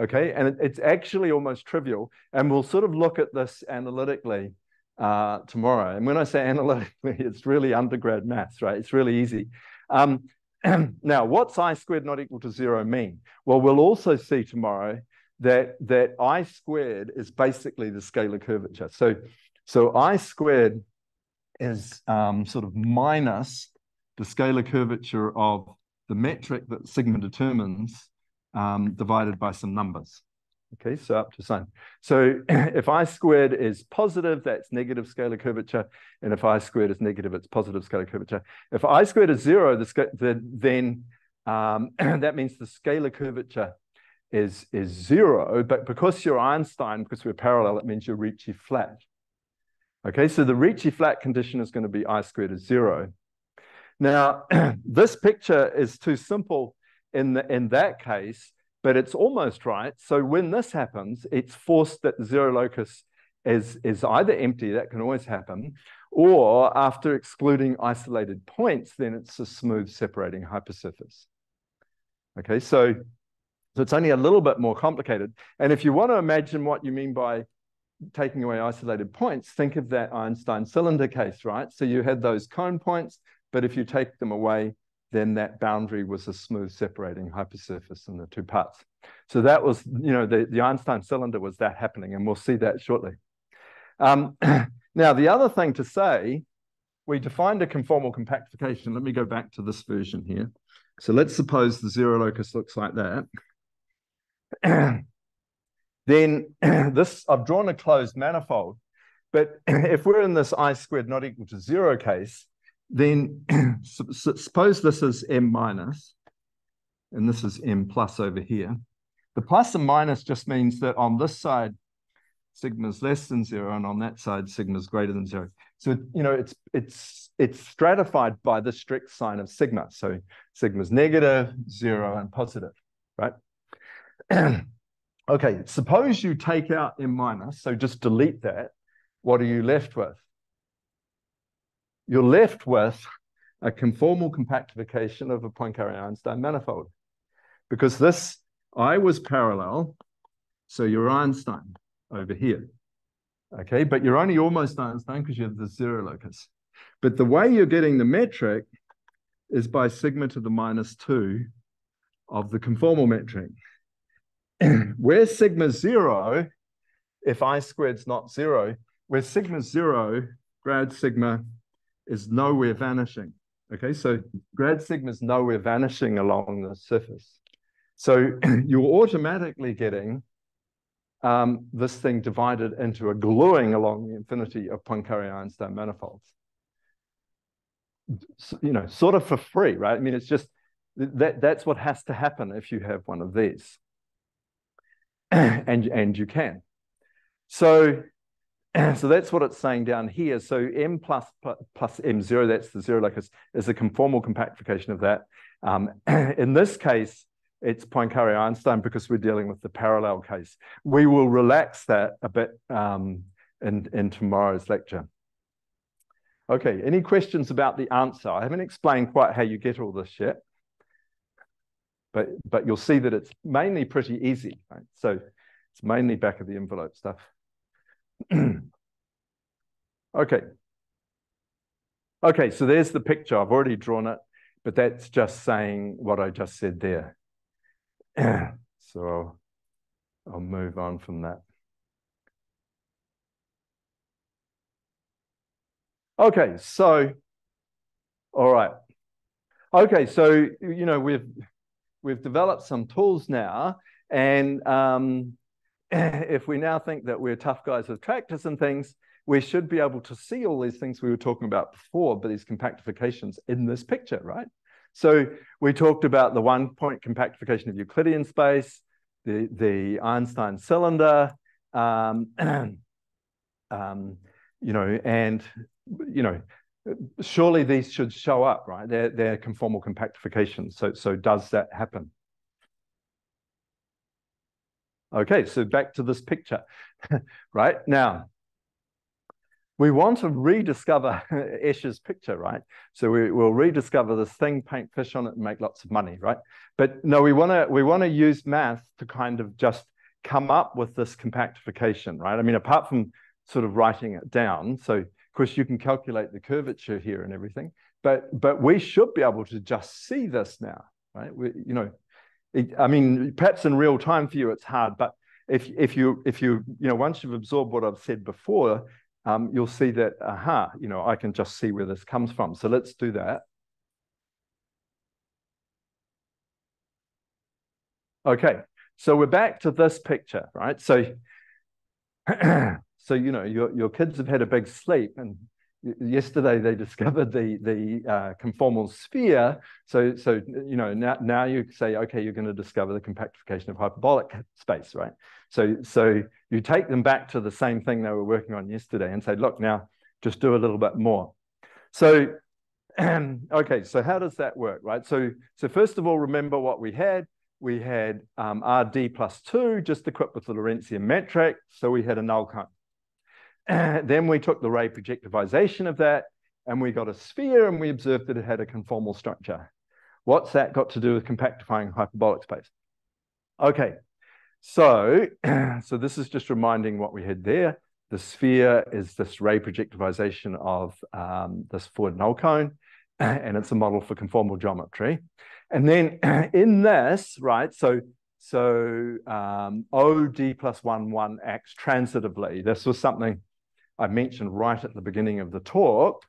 Okay, and it, it's actually almost trivial. And we'll sort of look at this analytically uh, tomorrow. And when I say analytically, it's really undergrad maths, right? It's really easy. Um, now, what's I squared not equal to zero mean? Well, we'll also see tomorrow that, that I squared is basically the scalar curvature. So, so I squared is um, sort of minus the scalar curvature of the metric that sigma determines um, divided by some numbers. Okay, so up to sign. So if I squared is positive, that's negative scalar curvature. And if I squared is negative, it's positive scalar curvature. If I squared is zero, the, the, then um, that means the scalar curvature is, is zero. But because you're Einstein, because we're parallel, it means you're Ricci flat. Okay, so the Ricci flat condition is going to be I squared is zero. Now, this picture is too simple in, the, in that case, but it's almost right. So when this happens, it's forced that zero locus is, is either empty, that can always happen, or after excluding isolated points, then it's a smooth separating hypersurface. Okay, so, so it's only a little bit more complicated. And if you want to imagine what you mean by taking away isolated points, think of that Einstein cylinder case, right? So you had those cone points, but if you take them away, then that boundary was a smooth separating hypersurface in the two parts. So that was, you know, the, the Einstein cylinder was that happening, and we'll see that shortly. Um, now, the other thing to say, we defined a conformal compactification. Let me go back to this version here. So let's suppose the zero locus looks like that. then this, I've drawn a closed manifold. But if we're in this I squared not equal to zero case, then suppose this is m minus, and this is m plus over here. The plus and minus just means that on this side, sigma is less than zero, and on that side, sigma is greater than zero. So you know it's it's it's stratified by the strict sign of sigma. So sigma is negative, zero, and positive, right? okay, suppose you take out m minus, so just delete that. What are you left with? You're left with a conformal compactification of a Poincare-Einstein manifold. Because this I was parallel, so you're Einstein over here. Okay, but you're only almost Einstein because you have the zero locus. But the way you're getting the metric is by sigma to the minus two of the conformal metric. where sigma zero, if I squared's not zero, where sigma zero, grad sigma is nowhere vanishing. Okay, so grad sigma is nowhere vanishing along the surface. So you're automatically getting um, this thing divided into a gluing along the infinity of Poincare-Einstein manifolds. So, you know, sort of for free, right? I mean, it's just that that's what has to happen if you have one of these. and, and you can. So so that's what it's saying down here. So m plus plus m0, that's the zero locus, is a conformal compactification of that. Um, in this case, it's Poincare-Einstein because we're dealing with the parallel case. We will relax that a bit um, in, in tomorrow's lecture. Okay, any questions about the answer? I haven't explained quite how you get all this yet, but, but you'll see that it's mainly pretty easy. Right? So it's mainly back of the envelope stuff. okay. Okay, so there's the picture. I've already drawn it, but that's just saying what I just said there. so I'll, I'll move on from that. Okay, so, all right. Okay, so, you know, we've, we've developed some tools now, and um, if we now think that we're tough guys with tractors and things, we should be able to see all these things we were talking about before, but these compactifications in this picture, right? So we talked about the one point compactification of Euclidean space, the, the Einstein cylinder, um, um, you know, and, you know, surely these should show up, right? They're, they're conformal compactifications. So, so does that happen? Okay, so back to this picture, right? Now, we want to rediscover Escher's picture, right? So we, will rediscover this thing, paint fish on it, and make lots of money, right? But no, we want to we want to use math to kind of just come up with this compactification, right? I mean, apart from sort of writing it down, so of course you can calculate the curvature here and everything, but but we should be able to just see this now, right? We, you know, I mean, perhaps in real time for you it's hard, but if if you if you you know once you've absorbed what I've said before, um, you'll see that, aha, you know, I can just see where this comes from. So let's do that. Okay, so we're back to this picture, right? So, so you know, your, your kids have had a big sleep and yesterday they discovered the the uh, conformal sphere. So so you know now now you say okay you're going to discover the compactification of hyperbolic space, right? So so you take them back to the same thing they were working on yesterday and say look now just do a little bit more. So okay so how does that work, right? So so first of all remember what we had. We had um, RD plus two just equipped with the Lorentzian metric. So we had a null cone. then we took the ray projectivization of that and we got a sphere and we observed that it had a conformal structure. What's that got to do with compactifying hyperbolic space? Okay, so, so this is just reminding what we had there. The sphere is this ray projectivization of um, this forward null cone, and it's a model for conformal geometry. And then in this, right, so so um, OD plus 1, 1 acts transitively. This was something I mentioned right at the beginning of the talk.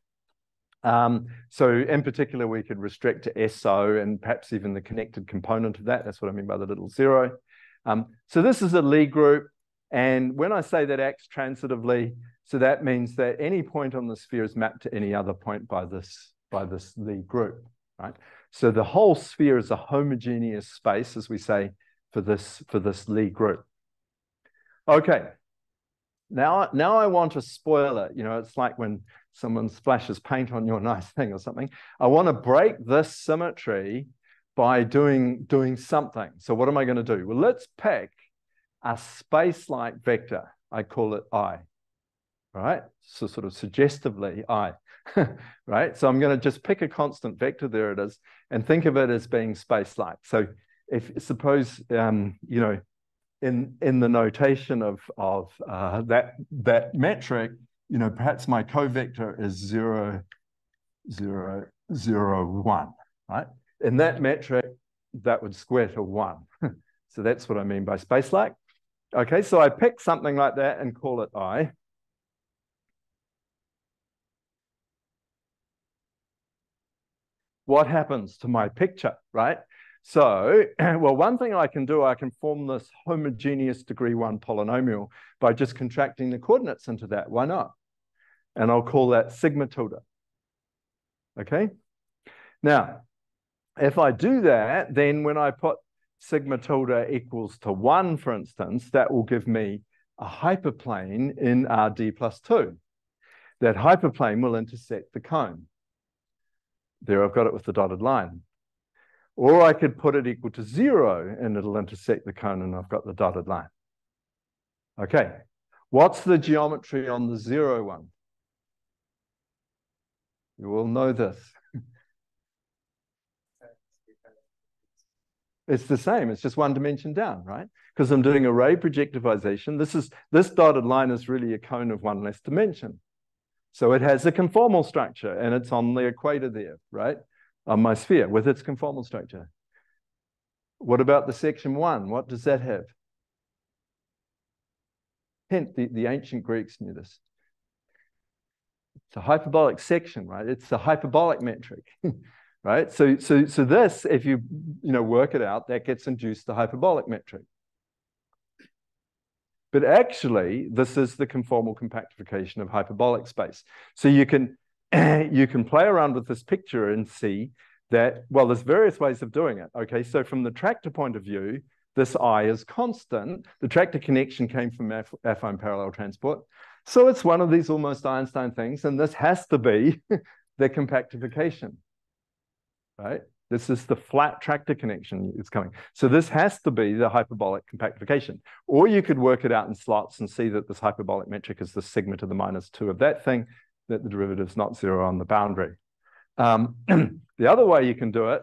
Um, so in particular, we could restrict to SO and perhaps even the connected component of that. That's what I mean by the little zero. Um, so this is a Lie group. And when I say that acts transitively, so that means that any point on the sphere is mapped to any other point by this, by this Lie group, right? So the whole sphere is a homogeneous space, as we say, for this, for this Lie group. Okay, now, now I want to spoil it. You know, it's like when someone splashes paint on your nice thing or something. I want to break this symmetry by doing, doing something. So what am I going to do? Well, let's pick a space-like vector. I call it I, right? So sort of suggestively I, right? So I'm going to just pick a constant vector, there it is, and think of it as being space-like. So if suppose, um, you know, in in the notation of of uh, that that metric, you know, perhaps my covector is zero, zero, zero, one, right? In that metric, that would square to one. so that's what I mean by space-like. Okay, so I pick something like that and call it I. What happens to my picture, right? So, well, one thing I can do, I can form this homogeneous degree one polynomial by just contracting the coordinates into that. Why not? And I'll call that sigma tilde. Okay? Now, if I do that, then when I put sigma tilde equals to one, for instance, that will give me a hyperplane in RD plus two. That hyperplane will intersect the cone. There I've got it with the dotted line. Or I could put it equal to zero and it'll intersect the cone and I've got the dotted line. Okay, what's the geometry on the zero one? You will know this. It's the same. It's just one dimension down, right? Because I'm doing a ray projectivization. This is this dotted line is really a cone of one less dimension. So it has a conformal structure and it's on the equator there, right? On my sphere with its conformal structure. What about the section one? What does that have? Hint, the, the ancient Greeks knew this. It's a hyperbolic section, right? It's a hyperbolic metric, right? So, so, so this, if you, you know, work it out, that gets induced the hyperbolic metric. But actually, this is the conformal compactification of hyperbolic space. So you can you can play around with this picture and see that, well, there's various ways of doing it. Okay, so from the tractor point of view, this I is constant. The tractor connection came from affine parallel transport. So it's one of these almost Einstein things, and this has to be the compactification, right? This is the flat tractor connection is coming. So this has to be the hyperbolic compactification. Or you could work it out in slots and see that this hyperbolic metric is the sigma to the minus two of that thing, that the derivative is not zero on the boundary. Um, the other way you can do it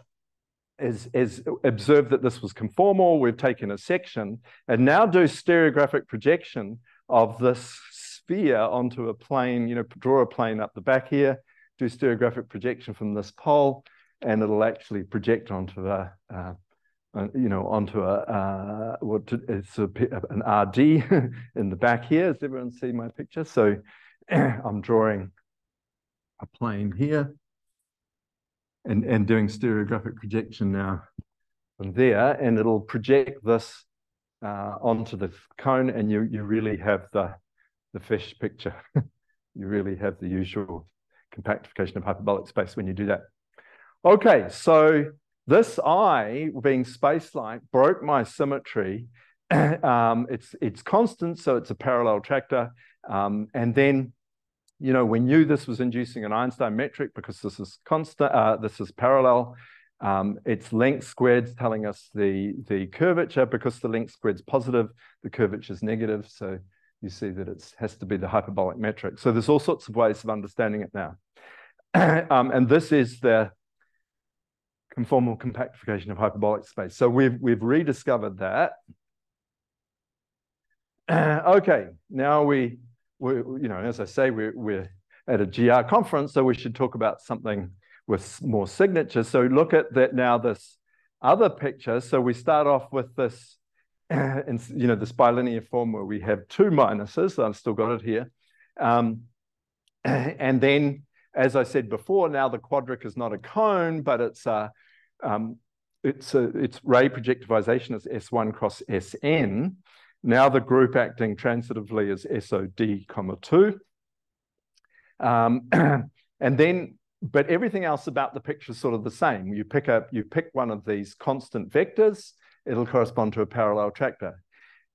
is, is observe that this was conformal. We've taken a section and now do stereographic projection of this sphere onto a plane, you know, draw a plane up the back here, do stereographic projection from this pole, and it'll actually project onto a, uh, you know, onto a, uh, what to, it's a, an RD in the back here. Does everyone see my picture? So I'm drawing a plane here and, and doing stereographic projection now from there, and it'll project this uh, onto the cone, and you, you really have the, the fish picture. you really have the usual compactification of hyperbolic space when you do that. Okay, so this eye, being space-like, broke my symmetry. um, it's, it's constant, so it's a parallel tractor. Um, and then, you know, we knew this was inducing an Einstein metric because this is constant, uh, this is parallel. Um, it's length squared telling us the, the curvature because the length squared is positive, the curvature is negative. So you see that it has to be the hyperbolic metric. So there's all sorts of ways of understanding it now. um, and this is the conformal compactification of hyperbolic space. So we've, we've rediscovered that. okay, now we, we, you know, as I say, we're, we're at a GR conference, so we should talk about something with more signatures. So look at that now, this other picture. So we start off with this, and you know, this bilinear form where we have two minuses. I've still got it here. Um, and then, as I said before, now the quadric is not a cone, but it's a, um, it's a, its ray projectivization is S1 cross Sn. Now the group acting transitively is SOD comma 2. Um, and then but everything else about the picture is sort of the same. You pick up, you pick one of these constant vectors, it'll correspond to a parallel tractor.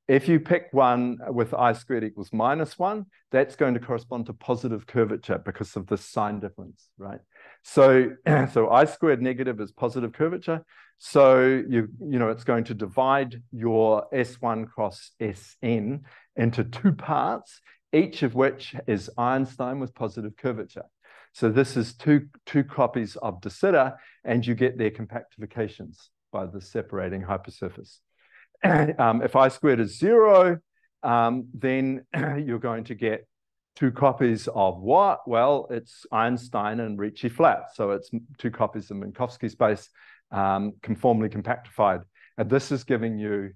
If you pick one with i squared equals minus one, that's going to correspond to positive curvature because of the sign difference, right? So, so i squared negative is positive curvature. So you, you know, it's going to divide your S1 cross Sn into two parts, each of which is Einstein with positive curvature. So this is two, two copies of De Sitter, and you get their compactifications by the separating hypersurface. um, if I squared is zero, um, then you're going to get two copies of what? Well, it's Einstein and Ricci flat. So it's two copies of Minkowski space um, conformally compactified. And this is giving you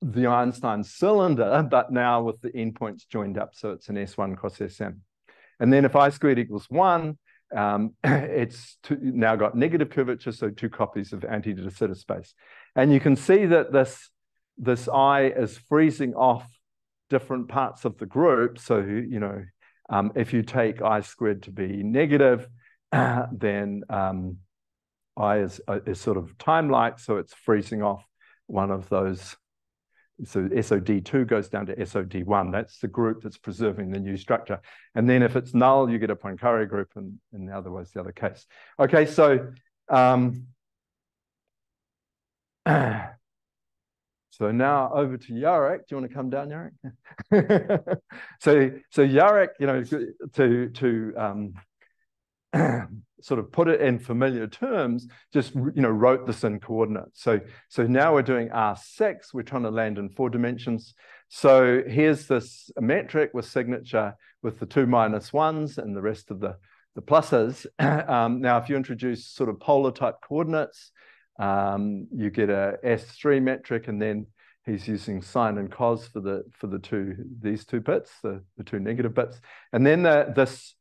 the Einstein cylinder, but now with the endpoints joined up. So it's an S1 cross Sm. And then if I squared equals one, um, it's two, now got negative curvature, so two copies of anti-de Sitter space. And you can see that this, this I is freezing off different parts of the group. So, you know, um, if you take I squared to be negative, then um, I is, uh, is sort of time-like, so it's freezing off one of those so SOD2 goes down to SOD1. That's the group that's preserving the new structure. And then if it's null, you get a Poincare group, and, and otherwise the other case. Okay, so um, so now over to Jarek. Do you want to come down, Jarek? so so Jarek, you know, to to um, sort of put it in familiar terms, just you know wrote this in coordinates. So so now we're doing R6. We're trying to land in four dimensions. So here's this metric with signature with the two minus ones and the rest of the the pluses. um, now, if you introduce sort of polar type coordinates, um, you get a S3 metric, and then he's using sine and cos for the for the two these two bits, the, the two negative bits, and then the, this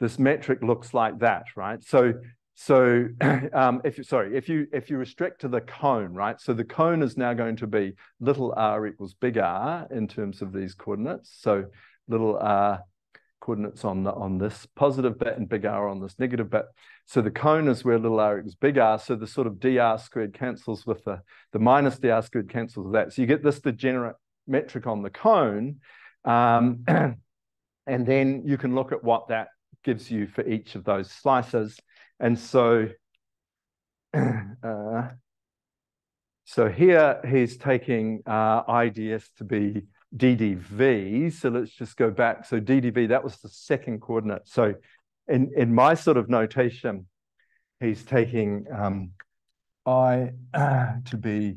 this metric looks like that, right? So, so um, if you, sorry, if you if you restrict to the cone, right? So the cone is now going to be little r equals big R in terms of these coordinates. So little r coordinates on the on this positive bit and big R on this negative bit. So the cone is where little r equals big R. So the sort of dr squared cancels with the the minus dr squared cancels with that. So you get this degenerate metric on the cone. Um, and then you can look at what that gives you for each of those slices. And so uh, so here he's taking uh, IDS to be DDV. So let's just go back. So DDV, that was the second coordinate. So in, in my sort of notation, he's taking um, I uh, to be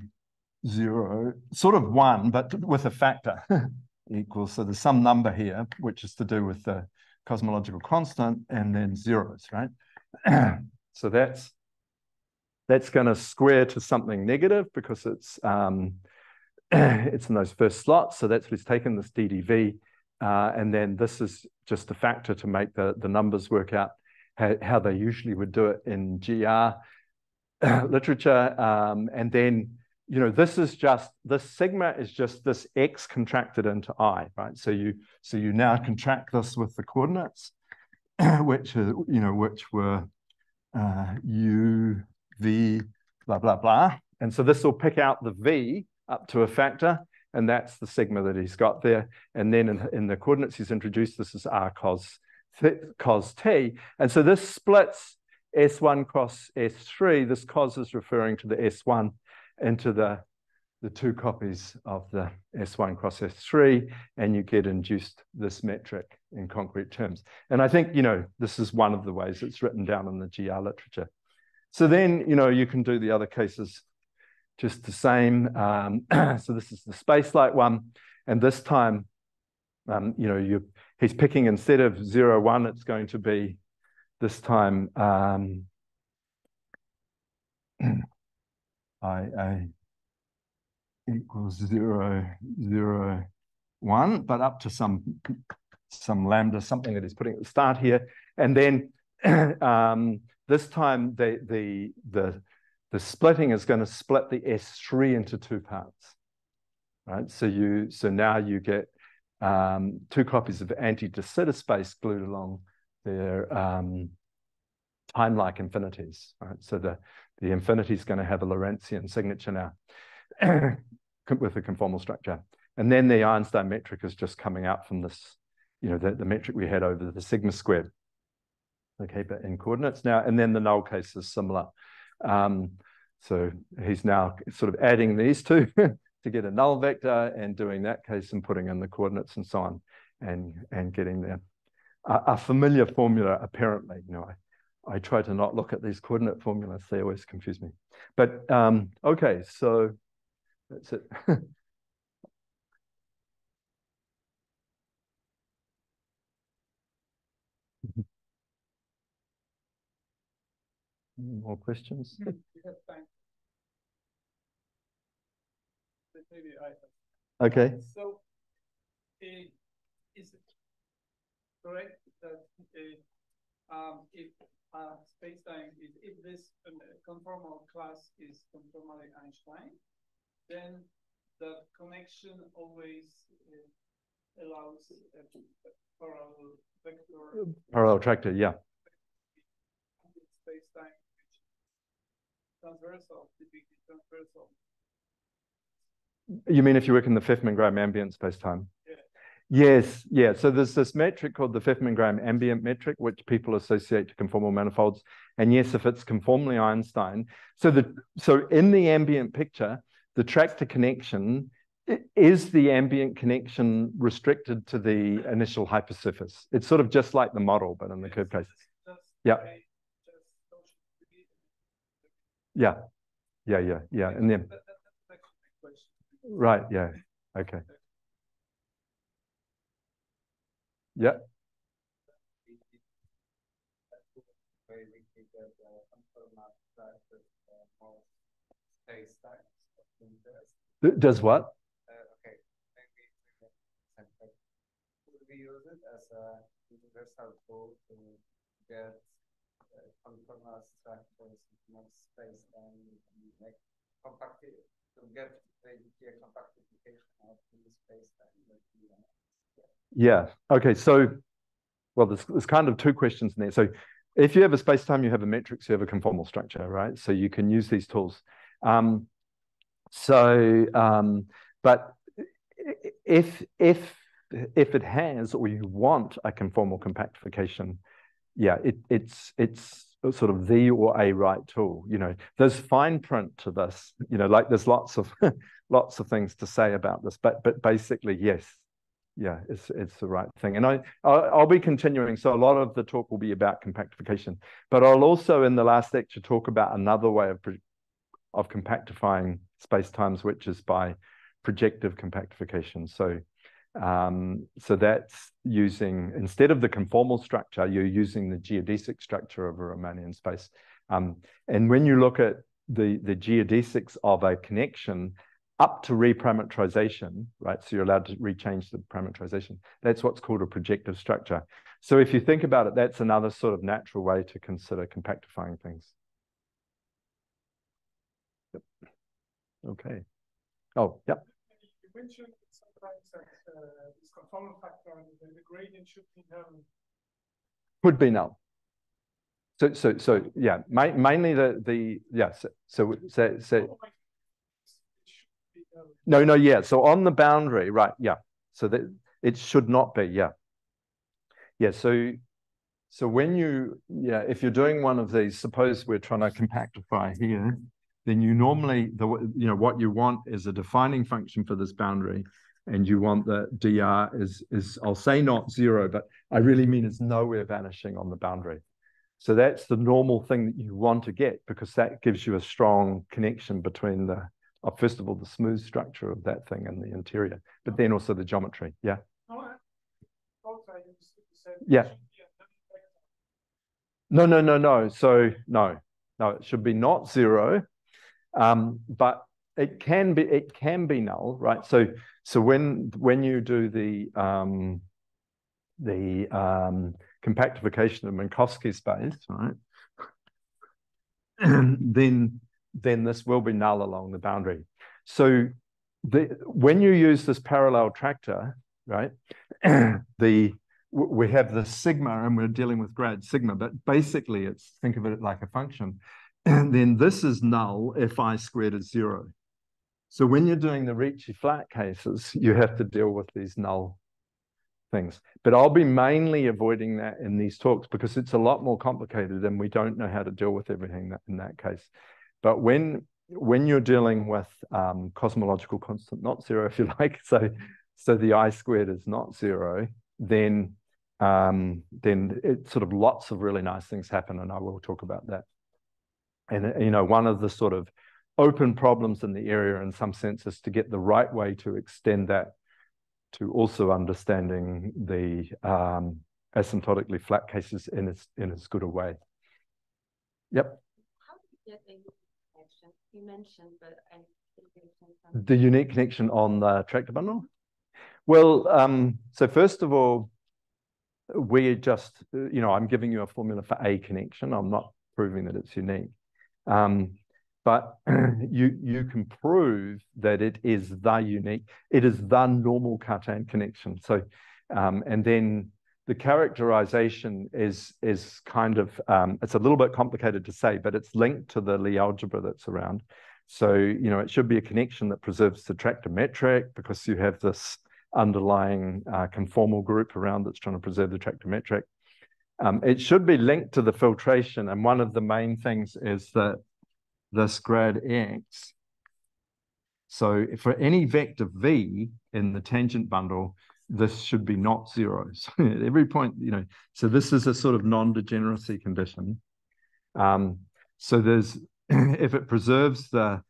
zero, sort of one, but with a factor equals. So there's some number here, which is to do with the cosmological constant and then zeros, right? so that's that's going to square to something negative because it's um, it's in those first slots. So that's what he's taken this DDV. Uh, and then this is just a factor to make the, the numbers work out how, how they usually would do it in GR literature. Um, and then, you know, this is just, this sigma is just this X contracted into I, right? So you, so you now contract this with the coordinates, which, are, you know, which were uh, U, V, blah, blah, blah. And so this will pick out the V up to a factor, and that's the sigma that he's got there. And then in, in the coordinates he's introduced, this is r cos, cos t. And so this splits S1 cross S3. This cos is referring to the S1 into the, the two copies of the S1 cross S3, and you get induced this metric in concrete terms. And I think, you know, this is one of the ways it's written down in the GR literature. So then, you know, you can do the other cases just the same. Um, so this is the space light one. And this time, um, you know, you he's picking instead of zero, one, it's going to be this time um, I, I equals zero, zero, one, but up to some some lambda, something that he's putting at the start here. And then um, this time the the the the splitting is going to split the S3 into two parts, right? So you so now you get um, two copies of anti-de Sitter space glued along their um, time-like infinities, right? So the the infinity is going to have a Lorentzian signature now with a conformal structure, and then the Einstein metric is just coming out from this, you know, the, the metric we had over the sigma squared. Okay, but in coordinates now, and then the null case is similar. Um, so he's now sort of adding these two to get a null vector and doing that case and putting in the coordinates and so on and, and getting there. A, a familiar formula, apparently, you know, I, I try to not look at these coordinate formulas. They always confuse me. But um, okay, so that's it. More questions? Hmm. I. Okay. So, uh, is it correct that uh, um, if uh, space-time is if this um, conformal class is conformally Einstein, then the connection always uh, allows a parallel vector. Parallel attractor, yeah. Space-time transversal, typically transversal. You mean if you work in the Fefferman-Graham ambient space-time? Yeah. Yes, yeah. So there's this metric called the Fefferman-Graham ambient metric, which people associate to conformal manifolds. And yes, if it's conformally Einstein, so the so in the ambient picture, the tractor connection is the ambient connection restricted to the initial hypersurface. It's sort of just like the model, but in the curve case. Yeah. Yeah, yeah, yeah, yeah. And then, right, yeah, okay. Yeah. Does what? Uh, okay. we use uh, it as a universal tool to get conformal structures in space and make compact to get the compactification of the space Yeah. Okay. So, well, there's, there's kind of two questions in there. So, if you have a space-time, you have a matrix, you have a conformal structure, right? So you can use these tools. Um, so, um, but if if if it has or you want a conformal compactification, yeah, it, it's it's sort of the or a right tool. You know, there's fine print to this. You know, like there's lots of lots of things to say about this, but but basically, yes, yeah, it's it's the right thing. And I I'll, I'll, be continuing. So a lot of the talk will be about compactification, but I'll also in the last lecture talk about another way of of compactifying space times, which is by projective compactification. So um, so that's using, instead of the conformal structure, you're using the geodesic structure of a Riemannian space. Um, and when you look at the, the geodesics of a connection up to reparametrization, right? So you're allowed to rechange the parametrization. That's what's called a projective structure. So if you think about it, that's another sort of natural way to consider compactifying things. Yep. Okay. Oh, yep. This conformal factor the, the gradient should be known. Could be null. So, so, so, yeah, ma mainly the, the, yeah, so, so, so, so no, no, yeah. So on the boundary, right, yeah. So that it should not be, yeah. Yeah, so, so when you, yeah, if you're doing one of these, suppose we're trying to compactify here, then you normally, the you know, what you want is a defining function for this boundary and you want the dr is is I'll say not zero, but I really mean it's nowhere vanishing on the boundary. So that's the normal thing that you want to get because that gives you a strong connection between the uh, first of all the smooth structure of that thing and the interior, but then also the geometry. Yeah. Yeah. No, no, no, no. So no, no, it should be not zero, um, but it can be it can be null, right? So so when when you do the um, the um, compactification of Minkowski space, right, then then this will be null along the boundary. So the when you use this parallel tractor, right, the we have the sigma and we're dealing with grad sigma, but basically it's think of it like a function. And then this is null if i squared is zero. So when you're doing the Ricci flat cases, you have to deal with these null things. But I'll be mainly avoiding that in these talks because it's a lot more complicated and we don't know how to deal with everything in that case. But when when you're dealing with um, cosmological constant not zero, if you like, so so the i squared is not zero, then um, then it sort of lots of really nice things happen, and I will talk about that. And you know, one of the sort of open problems in the area in some senses to get the right way to extend that to also understanding the um, asymptotically flat cases in as, in as good a way. Yep. How do you get a unique connection? You mentioned, but I the unique connection on the tractor bundle? Well, um, so first of all, we just, you know, I'm giving you a formula for a connection. I'm not proving that it's unique. Um, but you you can prove that it is the unique, it is the normal Cartan connection. So, um, and then the characterization is is kind of um, it's a little bit complicated to say, but it's linked to the Lie algebra that's around. So you know it should be a connection that preserves the tractor metric because you have this underlying uh, conformal group around that's trying to preserve the tractor metric. Um, it should be linked to the filtration, and one of the main things is that this grad x. So for any vector v in the tangent bundle, this should be not zero. So at every point, you know, so this is a sort of non-degeneracy condition. Um, so there's, if it preserves the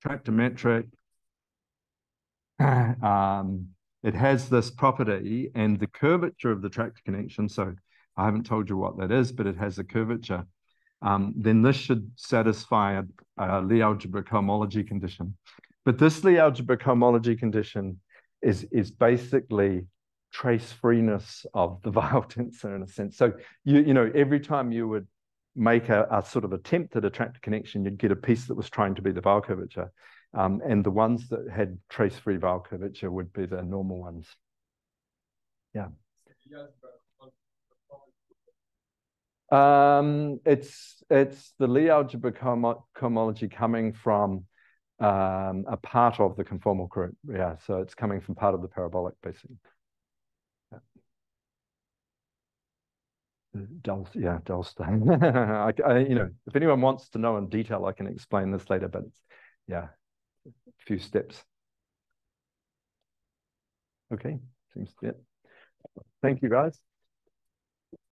tractor metric, um, it has this property and the curvature of the tractor connection. So I haven't told you what that is, but it has a curvature um, then this should satisfy a, a Lie algebraic homology condition. But this Lie algebraic homology condition is, is basically trace freeness of the Weyl tensor in a sense. So you, you know, every time you would make a, a sort of attempt at a tractor connection, you'd get a piece that was trying to be the Weyl curvature. Um, and the ones that had trace-free Weyl curvature would be the normal ones. Yeah. Um, it's it's the Lie algebra cohomology coming from um, a part of the conformal group. Yeah, so it's coming from part of the parabolic, basically. Yeah. Dull, yeah, Dullstein. I, I, you know, if anyone wants to know in detail, I can explain this later, but it's, yeah, a few steps. Okay, seems it. Thank you, guys.